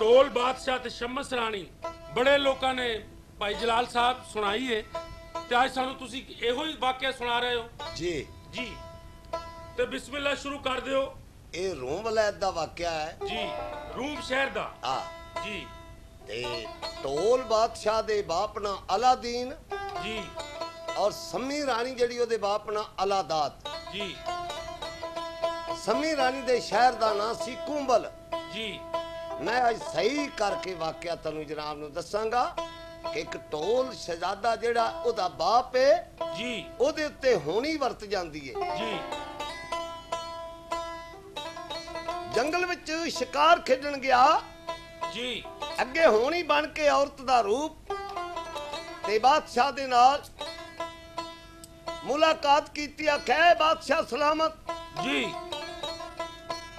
Toll ਬਾਦਸ਼ਾਹ ਤੇ ਸ਼ਮਸ ਰਾਣੀ ਬੜੇ ਲੋਕਾਂ ਨੇ ਭਾਈ ਜਲਾਲ ਸਾਹਿਬ ਸੁਣਾਈ ਏ ਤੇ ਅੱਜ ਸਾਨੂੰ ਤੁਸੀਂ ਇਹੋ ਹੀ ਵਾਕਿਆ ਸੁਣਾ ਰਹੇ ਹੋ? ਜੀ। ਜੀ। ਤੇ ਬਿਸਮਿਲ੍ਲਾ ਸ਼ੁਰੂ ਕਰ ਦਿਓ। ਇਹ ਰੋਮ ਵਲੈਤ ਦਾ ਵਾਕਿਆ ਹੈ। ਜੀ ਰੂਮ ਸ਼ਹਿਰ ਦਾ। ਆ ਜੀ। ਤੇ ਟੋਲ ਬਾਦਸ਼ਾਹ ਦੇ ਬਾਪ ਨਾ ਅਲਾਦੀਨ ਜੀ। ਔਰ ਸੰਮੀ ਰਾਣੀ ਜਿਹੜੀ ਉਹਦੇ ਬਾਪ ਨਾ ਅਲਾਦਾਤ ਜੀ। ਸੰਮੀ ਰਾਣੀ ਦੇ ਸ਼ਹਿਰ ਦਾ ਨਾਂ ਸੀ ਕੁੰਬਲ। ਜੀ। ਮੈਂ ਅੱਜ ਸਹੀ ਕਰਕੇ ਵਾਕਿਆ ਤੁਹਾਨੂੰ ਜਨਾਬ ਨੂੰ ਦੱਸਾਂਗਾ ਕਿ ਇੱਕ ਟੋਲ ਸ਼ਹਿਜ਼ਾਦਾ ਜਿਹੜਾ ਉਹਦਾ ਬਾਪ ਹੈ ਜੀ। ਉਹਦੇ ਉੱਤੇ ਹੋਣੀ ਵਰਤ ਜਾਂਦੀ ਹੈ ਜੀ। ਜੰਗਲ ਵਿੱਚ ਸ਼ਿਕਾਰ ਖੇਡਣ ਗਿਆ। ਜੀ। ਅੱਗੇ ਹੋਣੀ ਬਣ ਕੇ ਔਰਤ ਦਾ ਰੂਪ ਤੇ ਬਾਦਸ਼ਾਹ ਦੇ ਨਾਲ ਮੁਲਾਕਾਤ ਕੀਤੀ। ਆਖੇ ਬਾਦਸ਼ਾਹ ਸਲਾਮਤ। ਜੀ।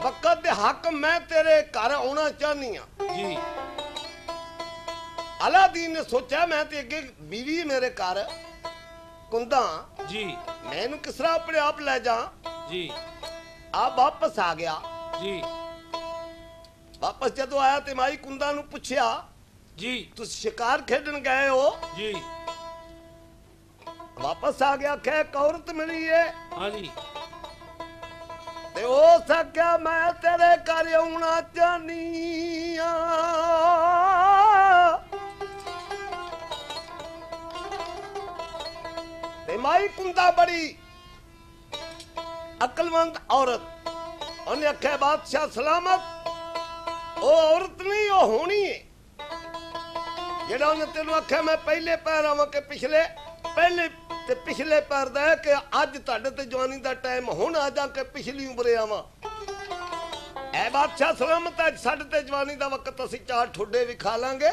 ਵਕਤ ਦੇ ਹੱਕ ਮੈਂ ਤੇਰੇ ਘਰ ਆਉਣਾ ਚਾਹਨੀ ਆ ਜੀ। ਅਲਾਦੀਨ ਨੇ ਸੋਚਿਆ ਮੈਂ ਤੇ ਅੱਗੇ ਬੀਵੀ ਮੇਰੇ ਘਰ ਕੁੰਦਾ ਜੀ। ਮੈਂ ਇਹਨੂੰ ਕਿਸ ਤਰ੍ਹਾਂ ਆਪਣੇ ਆਪ ਲੈ ਜਾ ਜੀ। ਆ ਵਾਪਸ ਆ ਗਿਆ। ਜੀ। ਵਾਪਸ ਜਦੋਂ ਆਇਆ ਤੇ ਮਾਈ ਕੁੰਦਾ ਨੂੰ ਪੁੱਛਿਆ ਜੀ। ਤੁਸੀਂ ਸ਼ਿਕਾਰ ਖੇਡਣ ਗਏ ਹੋ? ਜੀ। ਵਾਪਸ ਆ ਗਿਆ ਖੈ ਔਰਤ ਮਿਲੀ ਏ। ਹਾਂਜੀ। ਤੇ ਉਹ ਸਕਿਆ ਮੈਂ ਤੇਰੇ ਘਰ ਆਉਣਾ ਚਾਹਨੀ ਆ। ਤੇ ਮਾਈ ਕੁੰਦਾ ਬੜੀ ਅਕਲਮੰਦ ਔਰਤ। ਉਹਨੇ ਆਖਿਆ, ਬਾਦਸ਼ਾਹ, ਸਲਾਮਤ। ਉਹ ਔਰਤ ਨਹੀਂ, ਉਹ ਹੋਣੀ ਏ। ਜਿਹੜਾ ਉਹਨੇ ਤੈਨੂੰ ਆਖਿਆ, ਮੈਂ ਪਹਿਲੇ ਪੈਰ ਆਵਾਂ ਕਿ ਪਿਛਲੇ ਪਹਿਲੇ ਤੇ ਪਿਛਲੇ ਪੈਰ ਦਾ ਹੈ ਕਿ ਅੱਜ ਤੁਹਾਡੇ ਤੇ ਜਵਾਨੀ ਦਾ ਟਾਈਮ, ਹੁਣ ਆ ਜਾ ਕੇ ਪਿਛਲੀ ਉਮਰੇ ਆਵਾਂ। ਐ ਬਾਦਸ਼ਾਹ ਸਲਾਮਤ ਅੱਜ ਸਾਡੇ ਤੇ ਜਵਾਨੀ ਦਾ ਵਕਤ ਅਸੀਂ ਚਾਰ ਠੁੱਡੇ ਵੀ ਖਾ ਲਾਂਗੇ।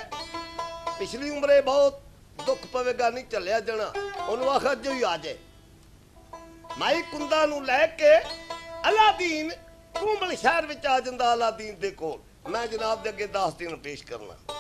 ਪਿਛਲੀ ਉਮਰੇ ਬਹੁਤ, ਦੁੱਖ ਪਵੇਗਾ, ਨਹੀਂ ਚੱਲਿਆ ਜਾਣਾ। ਉਹਨੂੰ ਆਖਾ ਜੋ ਹੀ ਆ ਜਾਏ ਮਾਈ ਕੁੰਦਾ ਨੂੰ ਲੈ ਕੇ ਅਲਾਦੀਨ ਕੁੰਬਲ ਸ਼ਹਿਰ ਵਿੱਚ ਆ ਜਾਂਦਾ ਅਲਾਦੀਨ ਦੇ ਕੋਲ। ਮੈਂ ਜਨਾਬ ਦੇ ਅੱਗੇ 10 ਦਿਨ ਪੇਸ਼ ਕਰਨਾ।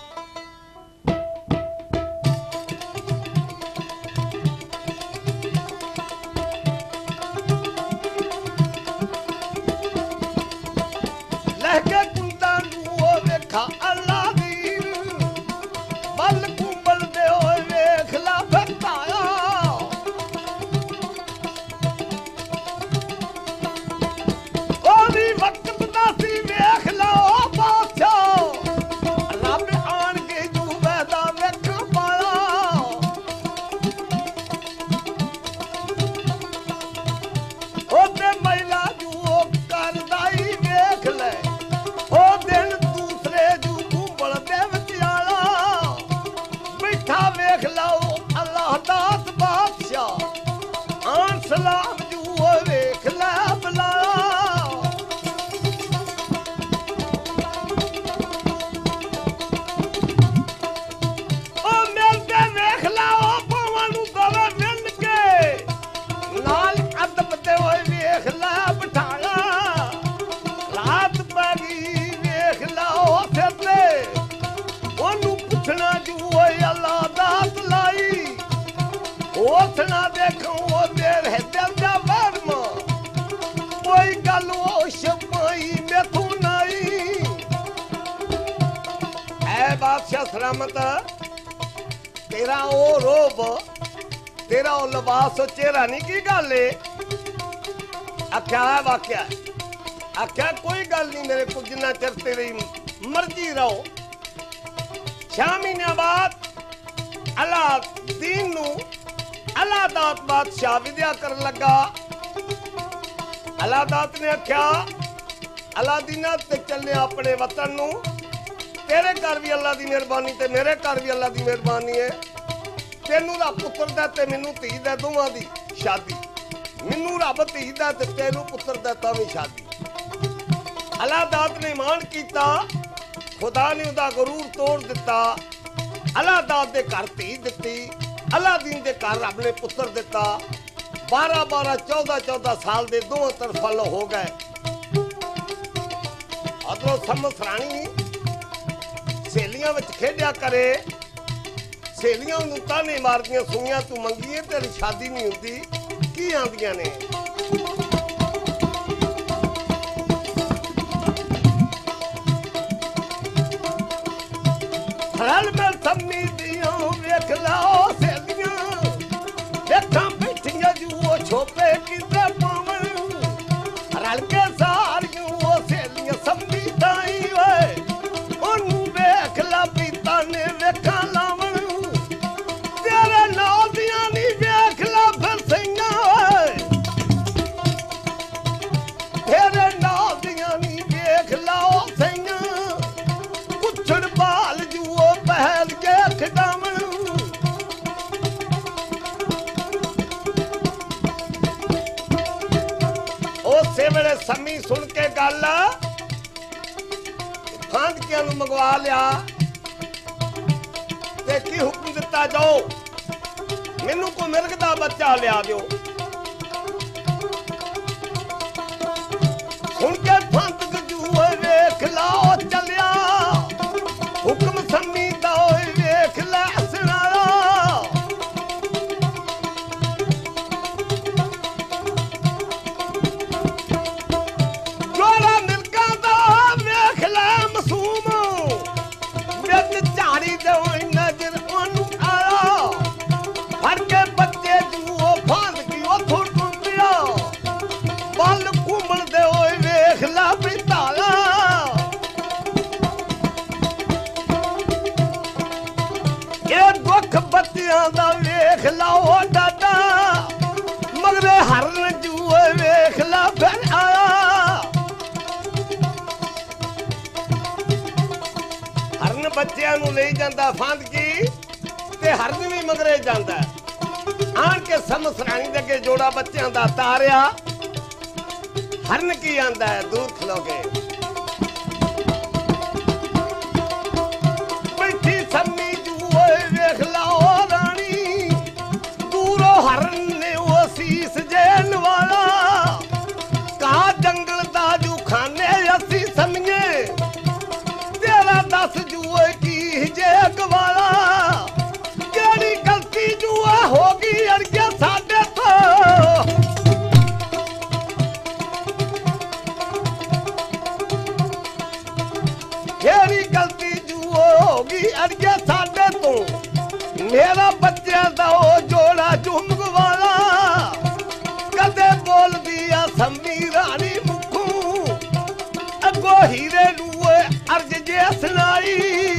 ਬਾਦਸ਼ਾਹ ਸਲਾਮਤ ਤੇਰਾ ਉਹ ਰੋਬ ਤੇਰਾ ਉਹ ਲਿਬਾਸ ਉਹ ਚਿਹਰਾ ਨਹੀਂ ਕੀ ਗੱਲ ਏ? ਆਖਿਆ ਵਾਕਿਆ, ਆਖਿਆ ਕੋਈ ਗੱਲ ਨਹੀਂ ਮੇਰੇ ਕੋਲ ਜਿੰਨਾ ਚਿਰ ਤੇਰੀ ਮਰਜ਼ੀ ਰਹੋ। ਛੇ ਮਹੀਨਿਆਂ ਬਾਅਦ ਅਲਾ ਦੀਨ ਨੂੰ ਅਲਾ ਦਾਤ ਬਾਦਸ਼ਾਹ ਵਿਦਿਆ ਕਰਨ ਲੱਗਾ। ਅਲਾ ਦਾਤ ਨੇ ਆਖਿਆ ਅਲਾ ਦੀਨਾ ਤੇ ਚੱਲੇ ਆਪਣੇ ਵਤਨ ਨੂੰ। ਤੇਰੇ ਘਰ ਵੀ ਅੱਲਾ ਦੀ ਮਿਹਰਬਾਨੀ ਤੇ ਮੇਰੇ ਘਰ ਵੀ ਅੱਲਾ ਦੀ ਮਿਹਰਬਾਨੀ ਹੈ ਤੈਨੂੰ ਦਾ ਪੁੱਤਰ ਦਾ ਤੇ ਮੈਨੂੰ ਧੀ ਦਾ ਦੋਵਾਂ ਦੀ ਸ਼ਾਦੀ। ਮੈਨੂੰ ਰੱਬ ਧੀ ਦਾ ਤੇ ਤੈਨੂੰ ਪੁੱਤਰ ਦਾ ਤਾਂ ਵੀ ਸ਼ਾਦੀ। ਅੱਲਾ ਦਾਤ ਨੇ ਮਾਨ ਕੀਤਾ, ਖੁਦਾ ਨੇ ਉਹਦਾ ਗਰੂਰ ਤੋੜ ਦਿੱਤਾ। ਅੱਲਾ ਦਾਤ ਦੇ ਘਰ ਧੀ ਦਿੱਤੀ ਅਲਾਦੀਨ ਦੇ ਘਰ ਰੱਬ ਨੇ ਪੁੱਤਰ ਦਿੱਤਾ। 12 12 14 14 ਸਾਲ ਦੇ ਦੋਹਾਂ ਤਰਫਾ ਲੋ ਹੋ ਗਏ। ਅਦਰੋ ਸਮਸ ਗਲੀਆਂ ਵਿੱਚ ਖੇਡਿਆ ਕਰੇ। ਸਹੇਲੀਆਂ ਨੂੰ ਤਾਨੇ ਮਾਰਦੀਆਂ ਸੁਣੀਆਂ ਤੂੰ ਮੰਗੀਏ, ਤੇਰੀ ਸ਼ਾਦੀ ਨਹੀਂ ਹੁੰਦੀ। ਕੀ ਆਂਦੀਆਂ ਨੇ? ਹਰਲ ਮੈਂ ਸੰਮੀ ਦੀਆਂ ਵੇਖ ਲਾਓ ਸਹੇਲੀਆਂ। ਵੇਖਾਂ ਉਸੇ ਵੇਲੇ ਸੰਮੀ ਸੁਣ ਕੇ ਗੱਲ ਫਾਂਦਕਿਆਂ ਨੂੰ ਮੰਗਵਾ ਲਿਆ ਤੇ ਕੀ ਹੁਕਮ ਦਿੱਤਾ ਜਾਓ? ਮੈਨੂੰ ਕੋ ਮਿਲਕ ਦਾ ਬੱਚਾ ਲਿਆ ਦਿਓ। ਸੁਣ ਕੇ ਫਾਂਦਕ ਜੂਹੇ ਵੇਖ ਲਾਓ ਚੱਲਿਆ। ਹੁਕਮ ਸੰਮੀ ਗਲਤੀ ਜੂ ਹੋ ਸਾਡੇ ਤੋਂ। ਮੇਰਾ ਬੱਚਿਆਂ ਦਾ ਉਹ ਜੋੜਾ ਝੁੰਮਕ ਵਾਲਾ। ਕਦੇ ਬੋਲਦੀ ਆ, ਸੰਮੀ ਰਾਣੀ ਮੁਖੂ। ਅੱਗੋ ਹੀਰੇ ਨੂੰ ਅਰਜ ਜੇ ਸੁਣਾਈ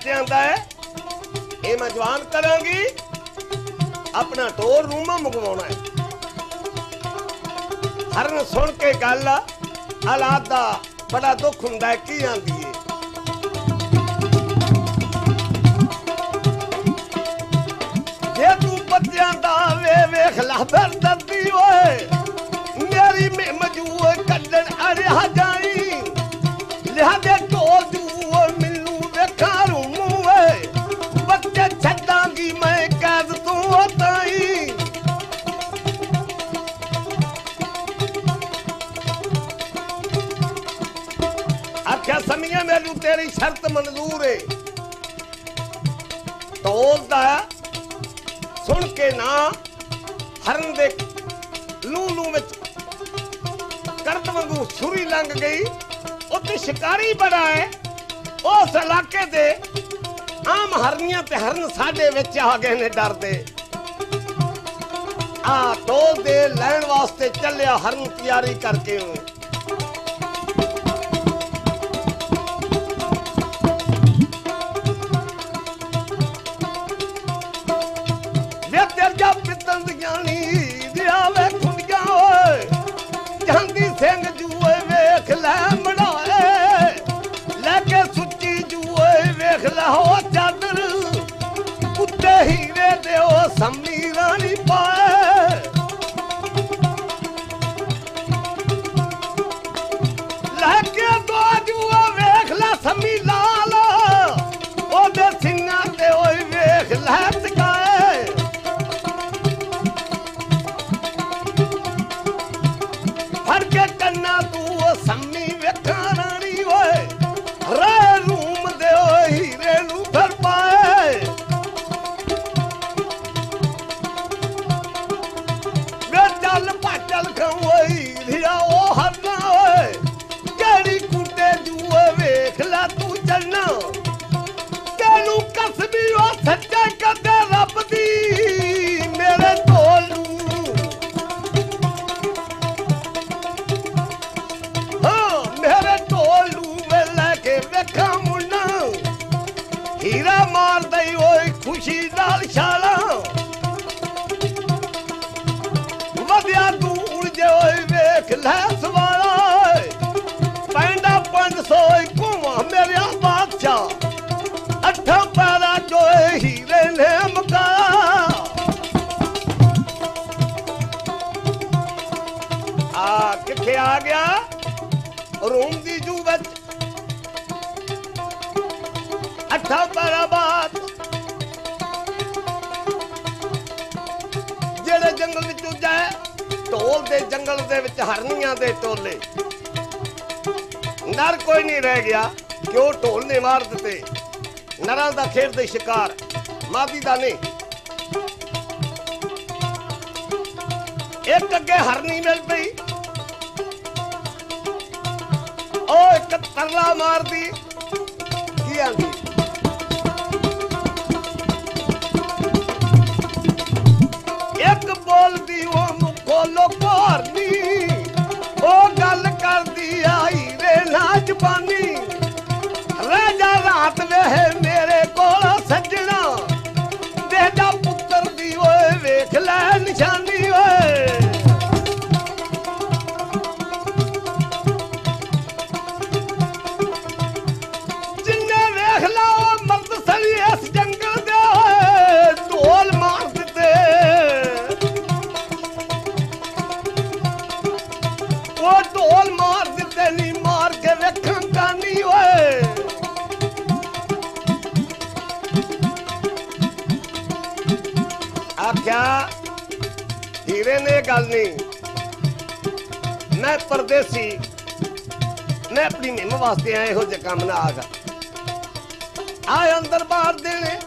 ਬੱਚਿਆਂ ਦਾ ਹੈ। ਇਹ ਮੈਂ ਜਵਾਨ ਕਰਾਂਗੀ। ਆਪਣਾ ਟੋਰ ਰੂਮ ਮੰਗਵਾਉਣਾ ਹੈ। ਹਰਨ ਸੁਣ ਕੇ ਗੱਲ ਹਾਲਾਤ ਦਾ ਬੜਾ ਦੁੱਖ ਹੁੰਦਾ ਹੈ, ਕੀ ਆਂਦੀ ਛੁਰੀ ਲੰਘ ਗਈ, ਉੱਥੇ ਸ਼ਿਕਾਰੀ ਬੜਾ ਹੈ। ਉਸ ਇਲਾਕੇ ਦੇ ਆਮ ਹਰਨੀਆਂ ਤੇ ਹਰਨ ਸਾਡੇ ਵਿੱਚ ਆ ਗਏ ਨੇ ਡਰਦੇ ਆ ਦੋ ਦੇ ਲੈਣ ਵਾਸਤੇ ਚੱਲਿਆ ਹਰਨ ਤਿਆਰੀ ਕਰਕੇ ਹੂੰ ਰੂਮ ਦੀ ਜੂ ਵਿੱਚ ਅੱਠਾਂ ਪੈਰਾ ਜਿਹੜੇ ਜੰਗਲ ਵਿੱਚੋਂ ਜਾਏ, ਢੋਲ ਦੇ ਜੰਗਲ ਦੇ ਵਿੱਚ ਹਰਨੀਆਂ ਦੇ ਟੋਲੇ। ਨਰ ਕੋਈ ਨਹੀਂ ਰਹਿ ਗਿਆ, ਕਿਉਂ ਢੋਲ ਨੇ ਮਾਰ ਦਿੱਤੇ? ਨਰਾਂ ਦਾ ਖੇਡ ਦੇ ਸ਼ਿਕਾਰ, ਮਾਦੀ ਦਾ ਨਹੀਂ। ਇੱਕ ਅੱਗੇ ਹਰਨੀ ਮਿਲ ਪਈ ਇੱਕ ਤਰਲਾ ਮਾਰਦੀ। ਕੀ ਆਂਦੀ ਇੱਕ ਬੋਲਦੀ ਉਹ ਮੁਖੋ ਲੋਕੋਰਨੀ ਮੈਂ ਪਰਦੇਸੀ ਮੈਂ ਆਪਣੀ ਨਿੰਮ ਵਾਸਤੇ ਆਏ ਇਹੋ ਜਿਹੇ ਕੰਮ ਨਾ ਆਗਾ ਆਏ ਅੰਦਰ ਬਾਹਰ ਦੇਣੇ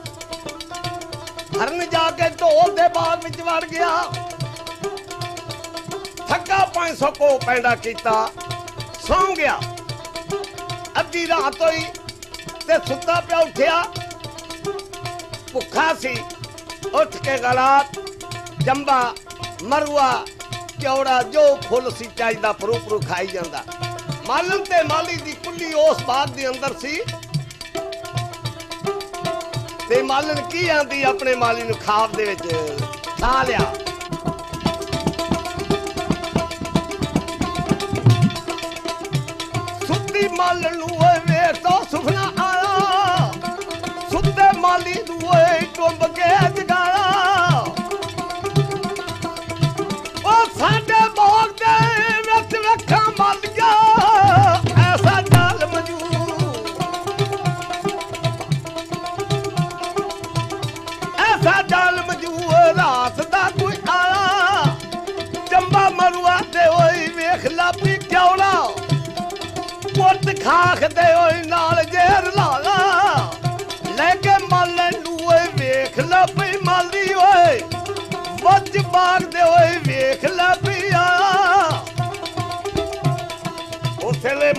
ਹਰਨ ਜਾ ਕੇ ਢੋਲ ਦੇ ਬਾਗ ਵਿੱਚ ਵੜ ਗਿਆ। ਥੱਕਾ 500 ਕੋ ਪੈਂਡਾ ਕੀਤਾ। ਸੌਂ ਗਿਆ। ਅੱਧੀ ਰਾਤ ਹੋਈ ਤੇ ਸੁੱਤਾ ਪਿਆ ਉੱਠਿਆ। ਭੁੱਖਾ ਸੀ। ਉੱਠ ਕੇ ਗਲਾਤ ਜੰਬਾ, ਮਰੂਆ ਚੌੜਾ ਜੋ ਫੁੱਲ ਸੀ ਚਾਹੀਦਾ ਫਰੂ ਪਰੂ ਖਾਈ ਜਾਂਦਾ। ਮਾਲਨ ਤੇ ਮਾਲੀ ਦੀ ਕੁੱਲੀ ਉਸ ਬਾਗ ਦੇ ਅੰਦਰ ਸੀ। ਤੇ ਮਾਲਨ ਕੀ ਆਂਦੀ, ਆਪਣੇ ਮਾਲੀ ਨੂੰ ਖਾਬ ਦੇ ਵਿੱਚ ਖਾ ਲਿਆ।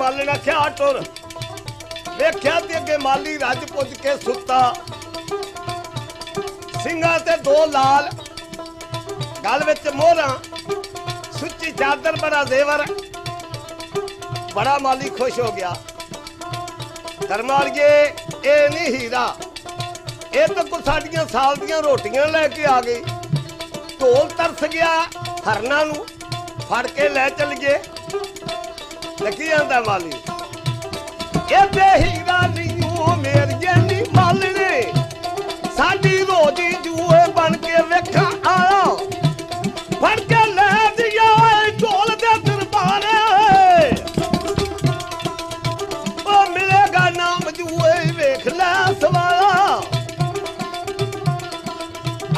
ਮਾਲਣ ਆਖਿਆ ਟੁਰ। ਵੇਖਿਆ ਤੇ ਅੱਗੇ ਮਾਲੀ ਰੱਜ ਪੁੱਜ ਕੇ ਸੁੱਤਾ। ਸਿੰਘਾਂ ਤੇ ਦੋ ਲਾਲ, ਗਲ ਵਿੱਚ ਮੋਹਰਾਂ, ਸੁੱਚੀ ਚਾਦਰ ਬੜਾ ਜ਼ੇਵਰ ਬੜਾ ਮਾਲੀ ਖੁਸ਼ ਹੋ ਗਿਆ। ਕਰਮਾਲੀਏ ਇਹ ਨਹੀਂ ਹੀਰਾ। ਇਹ ਤਾਂ ਕੋ ਸਾਡੀਆਂ ਸਾਲ ਦੀਆਂ ਰੋਟੀਆਂ ਲੈ ਕੇ ਆ ਗਈ। ਢੋਲ ਤਰਸ ਗਿਆ ਹਰਨਾ ਨੂੰ, ਫੜ ਕੇ ਲੈ ਚਲ ਗਏ। ਲੱਗੀ ਜਾਂਦਾ ਮਾਲੀ। ਇਹ ਤੇ ਹੀਰਾ ਨਹੀਂ ਮੇਰੀਏ ਨਹੀਂ ਮਾਲਣੇ ਸਾਡੀ ਰੋਜੀ ਜੂਏ ਬਣ ਕੇ ਵੇਖਾਂ ਆਇਆ। ਫੜ ਕੇ ਲੈ ਦਿਆ ਓਏ ਢੋਲ ਦੇ ਦਰਬਾਰੇ। ਉਹ ਮਿਲੇਗਾ ਨਾਮ ਜੂਏ, ਵੇਖ ਲੈ ਸਵਾਲਾ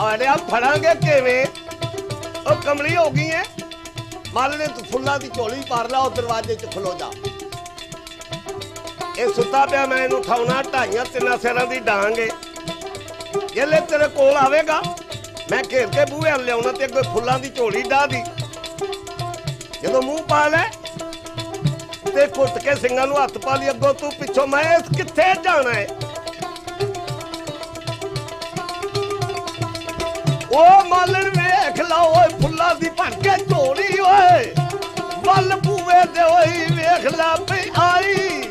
ਆੜਿਆ, ਫੜਾਂਗੇ ਕਿਵੇਂ? ਉਹ ਕਮਲੀ ਹੋ ਗਈ ਐ ਮਾਲ ਨੇ ਤੂੰ ਫੁੱਲਾਂ ਦੀ ਝੋਲੀ ਪਾਰ ਲਾ, ਉਹ ਦਰਵਾਜ਼ੇ 'ਚ ਖਲੋ ਜਾ। ਇਹ ਸੁੱਤਾ ਪਿਆ, ਮੈਂ ਇਹਨੂੰ ਠਾਉਣਾ ਢਾਈਆਂ ਤਿੰਨਾਂ ਸਿਰਾਂ ਦੀ ਡਾਂਗ ਇਹਲੇ ਤੇਰੇ ਕੋਲ ਆਵੇਗਾ। ਮੈਂ ਘੇਰ ਕੇ ਬੂਹੇ ਵੱਲ ਲਿਆਉਣਾ ਤੇ ਅੱਗੇ ਫੁੱਲਾਂ ਦੀ ਝੋਲੀ ਡਾਹ ਦੀ। ਜਦੋਂ ਮੂੰਹ ਪਾ ਲੈ, ਤੇ ਕੁੱਟ ਕੇ ਸਿੰਘਾਂ ਨੂੰ ਹੱਥ ਪਾ ਲਈ, ਅੱਗੋਂ ਤੂੰ ਪਿੱਛੋਂ ਮੈਂ ਕਿੱਥੇ ਜਾਣਾ ਹੈ ਉਹ ਮਾਲਣ ਵੇਖ ਲਾ, ਓਏ ਫੁੱਲਾਂ ਦੀ ਭਰ ਕੇ ਵੱਲ ਪੂਵੇ ਦੇ ਹੋਈ ਵੇਖ ਲਾ ਪਈ ਆਈ।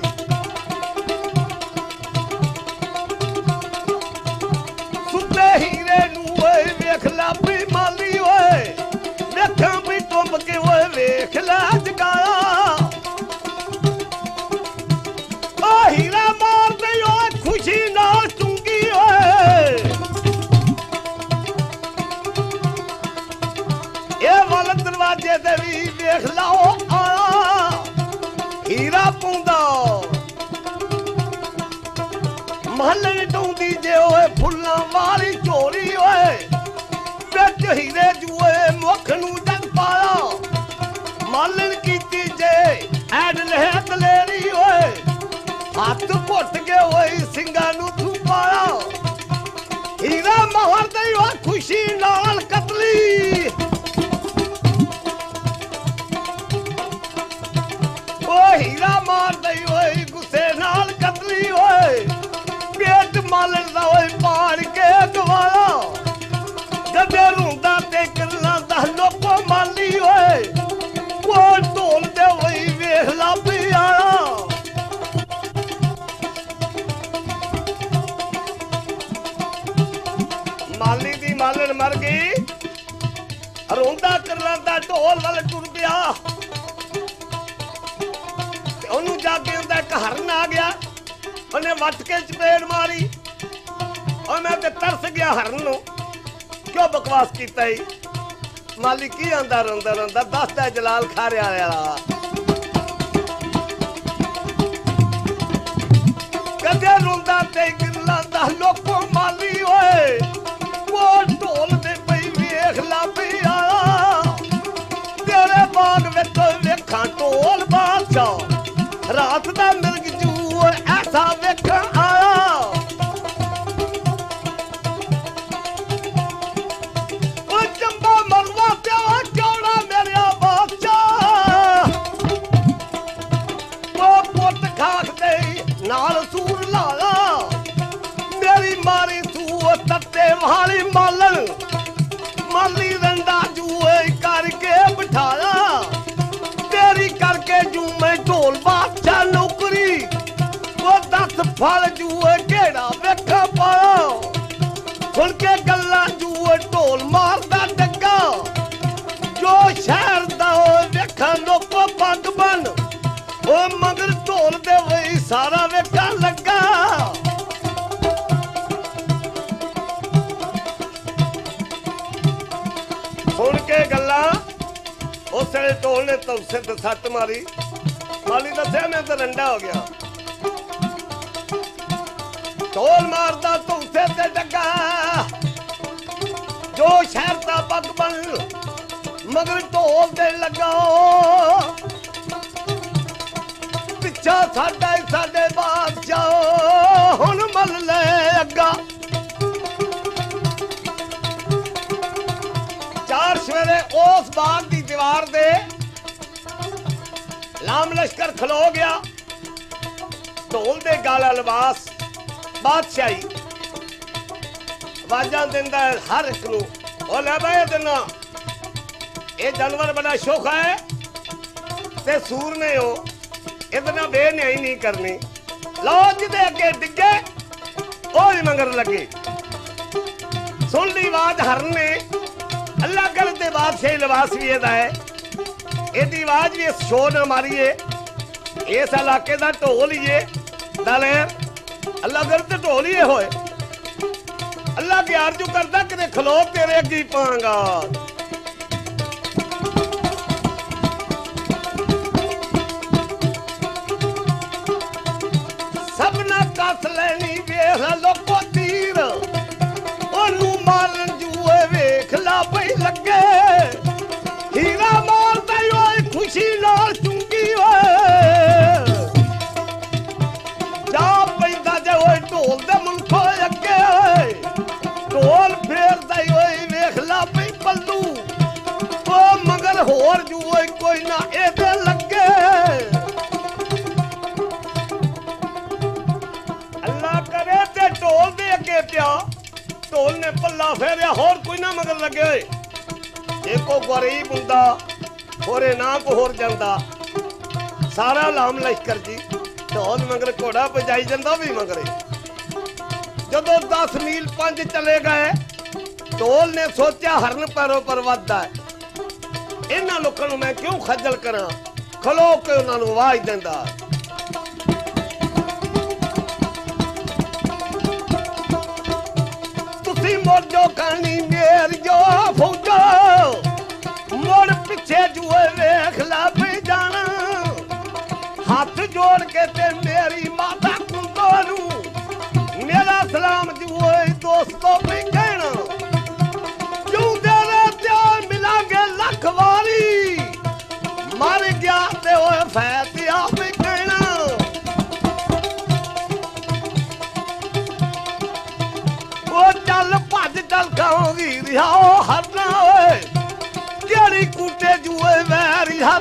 ਸੁੱਤੇ ਹੀਰੇ ਨੂੰ ਓਏ ਵੇਖ ਲਾ ਪਈ ਮਾਲੀ ਓਏ। ਵੇਖਾਂ ਵੀ ਟੁੰਬ ਕੇ ਓਏ ਵੇਖ ਲੈ ਘੁੱਟ ਕੇ ਕਰਲਾਂ ਢੋਲ ਵੱਲ ਟੁਰ ਪਿਆ। ਤੇ ਉਹਨੂੰ ਜਾ ਕੇ ਉਹਦਾ ਇੱਕ ਹਰਨ ਆ ਗਿਆ। ਉਹਨੇ ਵੱਟ ਕੇ ਚਪੇੜ ਮਾਰੀ। ਉਹ ਮੈਂ ਤੇ ਤਰਸ ਗਿਆ ਹਰਨ ਨੂੰ। ਕਿਉਂ ਬਕਵਾਸ ਕੀਤਾ ਈ? ਮਾਲੀ ਕੀ ਆਂਦਾ ਰੋਂਦਾ ਰੋਂਦਾ ਦੱਸਦਾ ਜਲਾਲ ਖਾਰੇ ਵਾਲਾ। ਕਦੇ ਰੋਂਦਾ ਤੇ ਗਿਰਲਾ ਦਾ ਬਾਦਸ਼ਾਹ ਰਾਤ ਦਾ ਮਿਰਗ ਸੁਣ ਕੇ ਗੱਲਾਂ। ਉਸ ਵੇਲੇ ਢੋਲ ਨੇ ਤੌਸੇ ਤੇ ਸੱਟ ਮਾਰੀ। ਮਾਲੀ ਦੱਸਿਆ, ਮੈਂ ਤਾਂ ਰੰਡਾ ਹੋ ਗਿਆ। ਢੋਲ ਮਾਰਦਾ ਤੌਸੇ ਤੇ ਡੱਗਾ। ਜੋ ਸ਼ਹਿਰ ਦਾ ਪੱਗ ਬਣ, ਮਗਰ ਢੋਲ ਦੇ ਲੱਗਾ। ਪਿੱਛਾ ਸਾਡਾ ਸਾਡੇ ਸਾਡੇ ਜਾਓ ਹੁਣ ਮੱਲ ਲੈ ਅੱਗਾ। ਉਸ ਬਾਗ ਦੀ ਦੀਵਾਰ ਦੇ ਲਾਮ ਲਸ਼ਕਰ ਖਲੋ ਗਿਆ। ਢੋਲ ਦੇ ਗਾਲਾ ਲਿਬਾਸ, ਬਾਦਸ਼ਾਹੀ। ਆਵਾਜ਼ਾਂ ਦਿੰਦਾ ਹਰ ਇੱਕ ਨੂੰ, ਉਹ ਲੈ ਬਈ ਦਿਨਾ ਇਹ ਜਾਨਵਰ ਬੜਾ ਸ਼ੋਖ ਹੈ ਤੇ ਸੂਰ ਨੇ ਉਹ ਇਹਦੇ ਨਾਲ ਬੇਨਿਆਈ ਨਹੀਂ ਕਰਨੀ। ਲਓ ਜਿਹਦੇ ਅੱਗੇ ਡਿੱਗੇ, ਉਹ ਹੀ ਮੰਗਰ ਲੱਗੇ। ਸੁਣ ਲਈ ਆਵਾਜ਼ ਹਰਨ ਨੇ। ਅੱਲਾ ਕਰ ਦੇ ਬਾਦਸ਼ਾਹੀ ਲਿਬਾਸ ਵੀ ਇਹਦਾ ਹੈ। ਇਹਦੀ ਆਵਾਜ਼ ਵੀ ਸ਼ੋਰ ਨਾਲ ਮਾਰੀਏ। ਇਸ ਇਲਾਕੇ ਦਾ ਢੋਲ ਹੀ ਏ ਦਲੇ ਅੱਲਾ ਕਰ ਤੇ ਢੋਲ ਹੀ ਹੋਏ। ਅੱਲਾ ਦੀ ਆਰਜ਼ੂ ਕਰਦਾ ਕਿਤੇ ਖਲੋ ਤੇਰੇ ਅੱਗੇ ਪਾਵਾਂਗਾ ਪਾਂਗਾ ਸਭਨਾ ਕੱਸ ਲੈਣੀ ਵੇਖ ਲੋਕੋ। ਲੱਗੇ। ਹੀਰਾ ਮਾਰਦਾ ਈ ਓਏ, ਖੁਸ਼ੀ ਨਾਲ ਚੁੰਗੀ ਓਏ। ਜਾ ਪੈਂਦਾ ਜੇ ਓਏ ਢੋਲ ਦੇ ਮੁਲਕੋ ਅੱਗੇ। ਓਏ ਢੋਲ ਫੇਰਦਾ ਈ ਓਏ, ਵੇਖ ਲਾ ਪਈ ਪੱਲੂ। ਉਹ ਮਗਰ ਹੋਰ ਜੂ ਓਏ, ਕੋਈ ਨਾ ਇਹਦੇ ਲੱਗੇ। ਅੱਲਾ ਕਰੇ ਤੇ ਢੋਲ ਦੇ ਅੱਗੇ ਪਿਆ। ਢੋਲ ਨੇ ਪੱਲਾ ਫੇਰਿਆ, ਹੋਰ ਕੋਈ ਨਾ ਮਗਰ ਲੱਗੇ ਓਏ। ਇੱਕੋ ਗਰੀਬ ਹੁੰਦਾ, ਹੋਰੇ ਨਾ ਕੋ ਹੋਰ ਜਾਂਦਾ। ਸਾਰਾ ਲਾਮ ਲਸ਼ਕਰ ਜੀ, ਢੋਲ ਮਗਰ, ਘੋੜਾ ਭਜਾਈ ਜਾਂਦਾ ਵੀ ਮਗਰੇ। ਜਦੋਂ 10 ਮੀਲ ਪੰਜ ਚਲੇ ਗਏ, ਢੋਲ ਨੇ ਸੋਚਿਆ ਹਰਨ ਪੈਰੋਂ ਪਰ ਵੱਧਦਾ ਇਹਨਾਂ ਲੋਕਾਂ ਨੂੰ ਮੈਂ ਕਿਉਂ ਖੱਜਲ ਕਰਾਂ? ਖਲੋ ਕੇ ਉਹਨਾਂ ਨੂੰ ਆਵਾਜ਼ ਦਿੰਦਾ ਤੁਸੀਂ ਮੋਰ ਜੋ ਕਹਾਣੀ ਮੇਰ ਜੋ ਉੱਥੇ ਜੂਏ ਵੇਖ ਲਾ ਪਈ ਜਾਣਾ। ਹੱਥ ਜੋੜ ਕੇ ਤੇ ਮੇਰੀ ਮਾਤਾ ਕੁੰਦੋ ਨੂੰ। ਮੇਰਾ ਸਲਾਮ ਜੂਏ ਦੋਸਤੋ ਵੀ ਕਹਿਣਾ। ਜੂਦੇ ਦੇ ਤੇ ਮਿਲਾਂਗੇ ਲੱਖ ਵਾਰੀ। ਮਰ ਗਿਆ ਤੇ ਹੋਏ ਫੈਤਿਆ ਪਈ ਕਹਿਣਾ। ਉਹ ਚੱਲ ਭੱਜ ਚੱਲ ਕਹੋਗੀ ਰਿਹਾ ਹਰਨਾ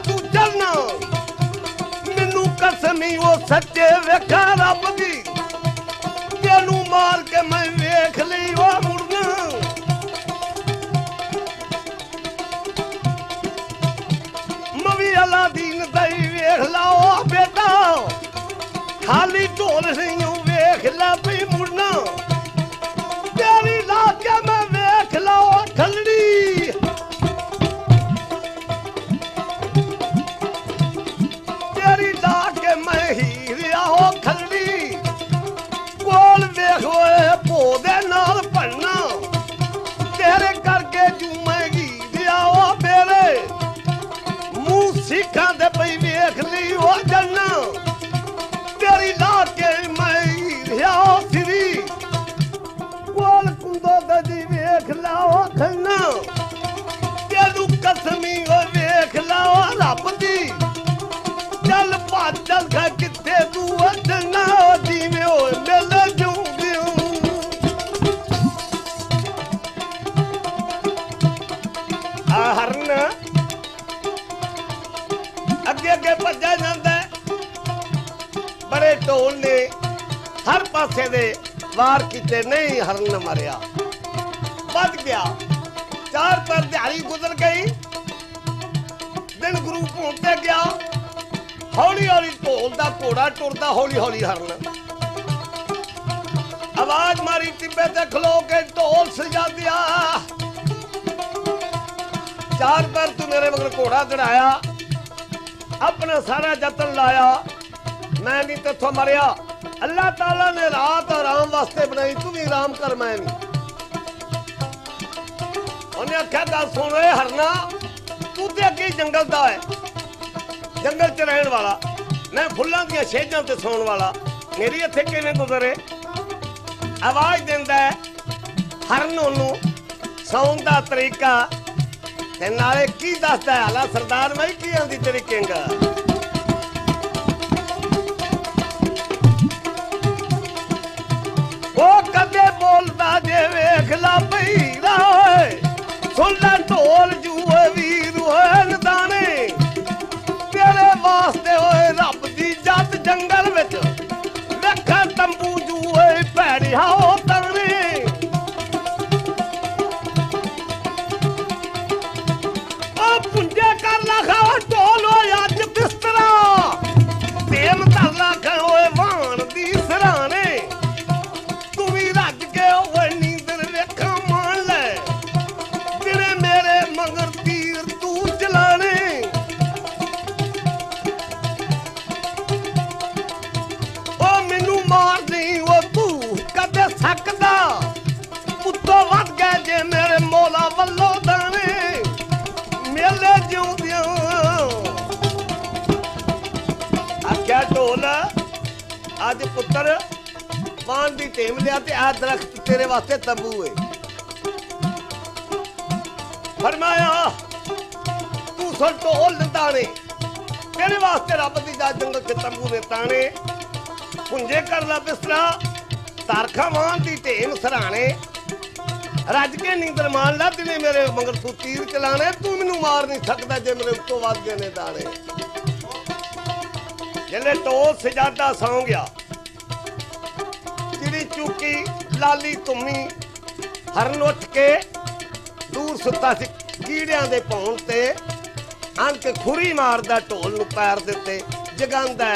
ਤੂੰ ਚੱਲਣਾ ਮੈਨੂੰ ਕਸਮੀ ਉਹ ਸੱਚੇ ਵੇਖਾ ਰੱਬ ਦੀ। ਤੈਨੂੰ ਮਾਰ ਕੇ ਮੈਂ ਵੇਖ ਲਈ ਉਹ ਵੇਖ ਲਈ ਉਹ ਤੇਰੀ ਲਾ ਕੇ ਮੈਂ ਹੀਰਿਆ ਉਹ ਕੋਲ ਕੁੰਦੋ ਦਜੀ ਵੇਖ ਲਾਓ ਖੰਨਾ। ਤੈਨੂੰ ਕਸਮੀ ਓ ਵੇਖ ਲਾਓ ਰੱਬ ਦੀ। ਚੱਲ ਭੱਜ ਚੱਲ ਕਿੱਥੇ ਤੂੰ ਢੋਲ ਨੇ ਹਰ ਪਾਸੇ ਦੇ ਵਾਰ ਕੀਤੇ ਨਹੀਂ ਹਰਨ ਮਰਿਆ। ਵੱਧ ਗਿਆ। ਚਾਰ ਪਰ ਦਿਹਾੜੀ ਗੁਜ਼ਰ ਗਈ। ਦਿਨ ਗੁਰੂ ਪਹੁੰਚੇ ਗਿਆ। ਹੌਲੀ ਹੌਲੀ ਢੋਲ ਦਾ ਘੋੜਾ ਟੁਰਦਾ ਹੌਲੀ ਹੌਲੀ ਹਰਨ। ਆਵਾਜ਼ ਮਾਰੀ, ਟਿੱਬੇ ਤੇ ਖਲੋ ਕੇ ਢੋਲ ਸਜਾ ਦਿਆ ਚਾਰ ਪਰ ਤੂੰ ਮੇਰੇ ਮਗਰ ਘੋੜਾ ਚੜਾਇਆ। ਆਪਣਾ ਸਾਰਾ ਯਤਨ ਲਾਇਆ। ਮੈਂ ਨਹੀਂ ਤੇਥੋਂ ਮਰਿਆ। ਅੱਲਾਹ ਤਾਲਾ ਨੇ ਰਾਤ ਆਰਾਮ ਵਾਸਤੇ ਬਣਾਈ, ਤੂੰ ਵੀ ਆਰਾਮ ਕਰ, ਮੈਂ ਨਹੀਂ ਉਹਨੇ ਆਖਿਆ, ਗੱਲ ਸੁਣ ਓਏ ਹਰਨਾ, ਤੂੰ ਤੇ ਅੱਗੇ ਜੰਗਲ ਦਾ ਹੈ। ਜੰਗਲ 'ਚ ਰਹਿਣ ਵਾਲਾ। ਮੈਂ ਫੁੱਲਾਂ ਦੀਆਂ ਛੇਜਾਂ ਤੇ ਸੌਣ ਵਾਲਾ। ਮੇਰੀ ਇੱਥੇ ਕਿਵੇਂ ਗੁਜ਼ਰੇ? ਆਵਾਜ਼ ਦਿੰਦਾ ਹੈ, ਹਰਨ ਉਹਨੂੰ, ਸੌਣ ਦਾ ਤਰੀਕਾ। ਤੇ ਨਾਲੇ ਕੀ ਦੱਸਦਾ ਹੈ ਹਾਲਾ ਸਰਦਾਰ, ਮੈਂ ਕੀ ਆਂਦੀ ਤੇਰੀ ਕਿੰਗ? ਬੋਲਦਾ ਜੇ ਵੇਖ ਲਾ ਭਈਰਾ ਓਏ। ਸੁਣ ਲੈ ਢੋਲ ਜੂਏ ਵੀਰ ਓਏ ਨਦਾਣੇ ਤੇਰੇ ਵਾਸਤੇ ਸਕਦਾ ਜੇ ਮੇਰੇ ਉੱਤੋਂ ਵੱਧ ਗਏ ਨੇ ਦਾਣੇ। ਜਿਹੜੇ ਢੋਲ ਸਜਾਦਾ ਸੌਂ ਗਿਆ ਜਿਹੜੀ ਚੁੱਕੀ ਲਾਲੀ ਤੁਮੀ ਹਰਨ ਉੱਠ ਕੇ ਦੂਰ ਸੁੱਤਾ ਸੀ ਕੀੜਿਆਂ ਦੇ ਭੌਣ ਤੇ, ਅੰਕ ਖੁਰੀ ਮਾਰਦਾ ਢੋਲ ਨੂੰ ਪੈਰ ਦਿੱਤੇ ਜਗਾਂਦਾ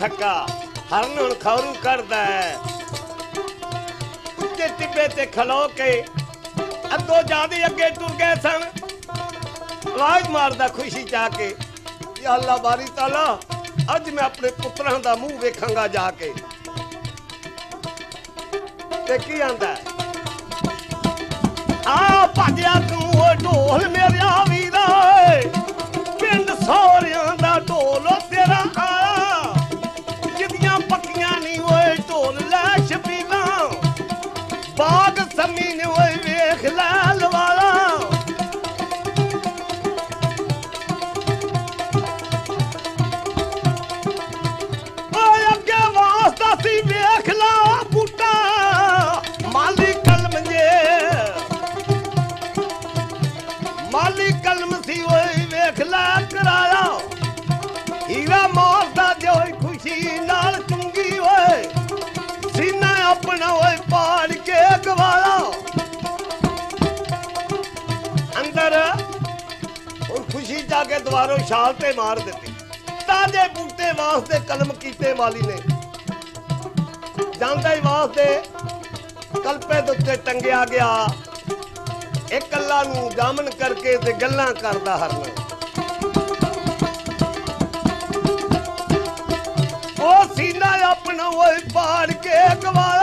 ਥੱਕਾ, ਹਰਨ ਹੁਣ ਖੌਰੂ ਕਰਦਾ ਹੈ। ਉੱਤੇ ਟਿੱਬੇ ਤੇ ਖਲੋ ਕੇ ਅੱਧੋ ਜਾਂਦੇ ਅੱਗੇ ਟੁਰ ਗਏ ਸਨ। ਆਵਾਜ਼ ਮਾਰਦਾ ਖੁਸ਼ੀ ਜਾ ਕੇ ਯਾ ਅੱਲਾ ਬਾਰੀ ਤਾਲਾ, ਅੱਜ ਮੈਂ ਆਪਣੇ ਪੁੱਤਰਾਂ ਦਾ ਮੂੰਹ ਵੇਖਾਂਗਾ ਜਾ ਕੇ। ਤੇ ਕੀ ਆਂਦਾ ਆ ਭੱਜਿਆ ਤੂੰ ਓ ਢੋਲ ਮੇਰਿਆ ਮਾਲੀ ਕਲਮ ਸੀ, ਓਏ ਵੇਖ ਲੈ ਕਰਾਇਆ ਹੀਰਾ ਮਾਰਦਾ ਜੋਈ ਖੁਸ਼ੀ ਨਾਲ ਚੁੰਗੀ, ਓਏ। ਸੀਨਾ ਆਪਣਾ ਓਏ ਪਾੜ ਕੇ ਗਵਾਇਆ। ਅੰਦਰ ਉਹ ਖੁਸ਼ੀ ਜਾ ਕੇ ਦੁਬਾਰੋਂ ਛਾਲ ਤੇ ਮਾਰ ਦਿੱਤੀ। ਤਾਜੇ ਬੂਟੇ ਵਾਸਤੇ ਕਲਮ ਕੀਤੇ ਮਾਲੀ ਨੇ। ਜਾਂਦਾ ਹੀ ਵਾਸਤੇ ਕਲਪੇ ਦੇ ਉੱਤੇ ਟੰਗਿਆ ਗਿਆ। ਇਕੱਲਾ ਨੂੰ ਜਾਮਨ ਕਰਕੇ ਤੇ ਗੱਲਾਂ ਕਰਦਾ ਹਰਨਾ ਉਹ ਸੀਨਾ ਆਪਣਾ ਓਏ ਪਾੜ ਕੇ ਗਵਾਇਆ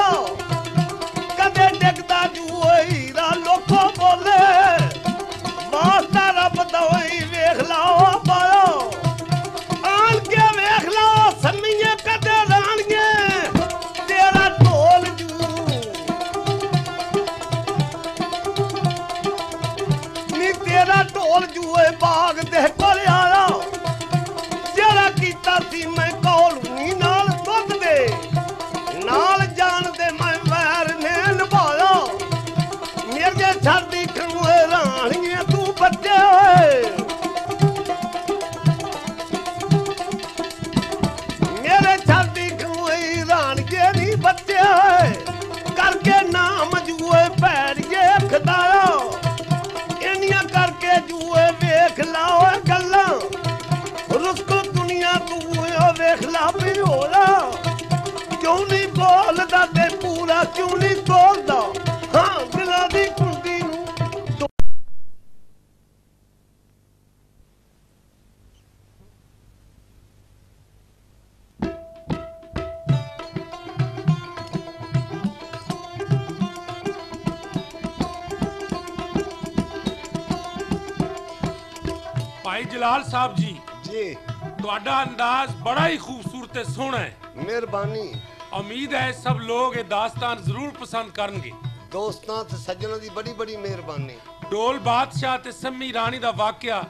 ਭਾਈ ਜਲਾਲ ਸਾਹਿਬ ਜੀ ਜੀ। ਤੁਹਾਡਾ ਅੰਦਾਜ਼ ਬੜਾ ਹੀ ਖੂਬਸੂਰਤ ਤੇ ਸੋਹਣਾ ਹੈ। ਮਿਹਰਬਾਨੀ। ਉਮੀਦ ਹੈ ਸਭ ਲੋਕ ਇਹ ਦਾਸਤਾਨ ਜ਼ਰੂਰ ਪਸੰਦ ਕਰਨਗੇ। ਦੋਸਤਾਂ ਤੇ ਸੱਜਣਾਂ ਦੀ ਬੜੀ ਬੜੀ ਮਿਹਰਬਾਨੀ। ਡੋਲ ਬਾਦਸ਼ਾਹ ਤੇ ਸੰਮੀ ਰਾਣੀ ਦਾ ਵਾਕਿਆ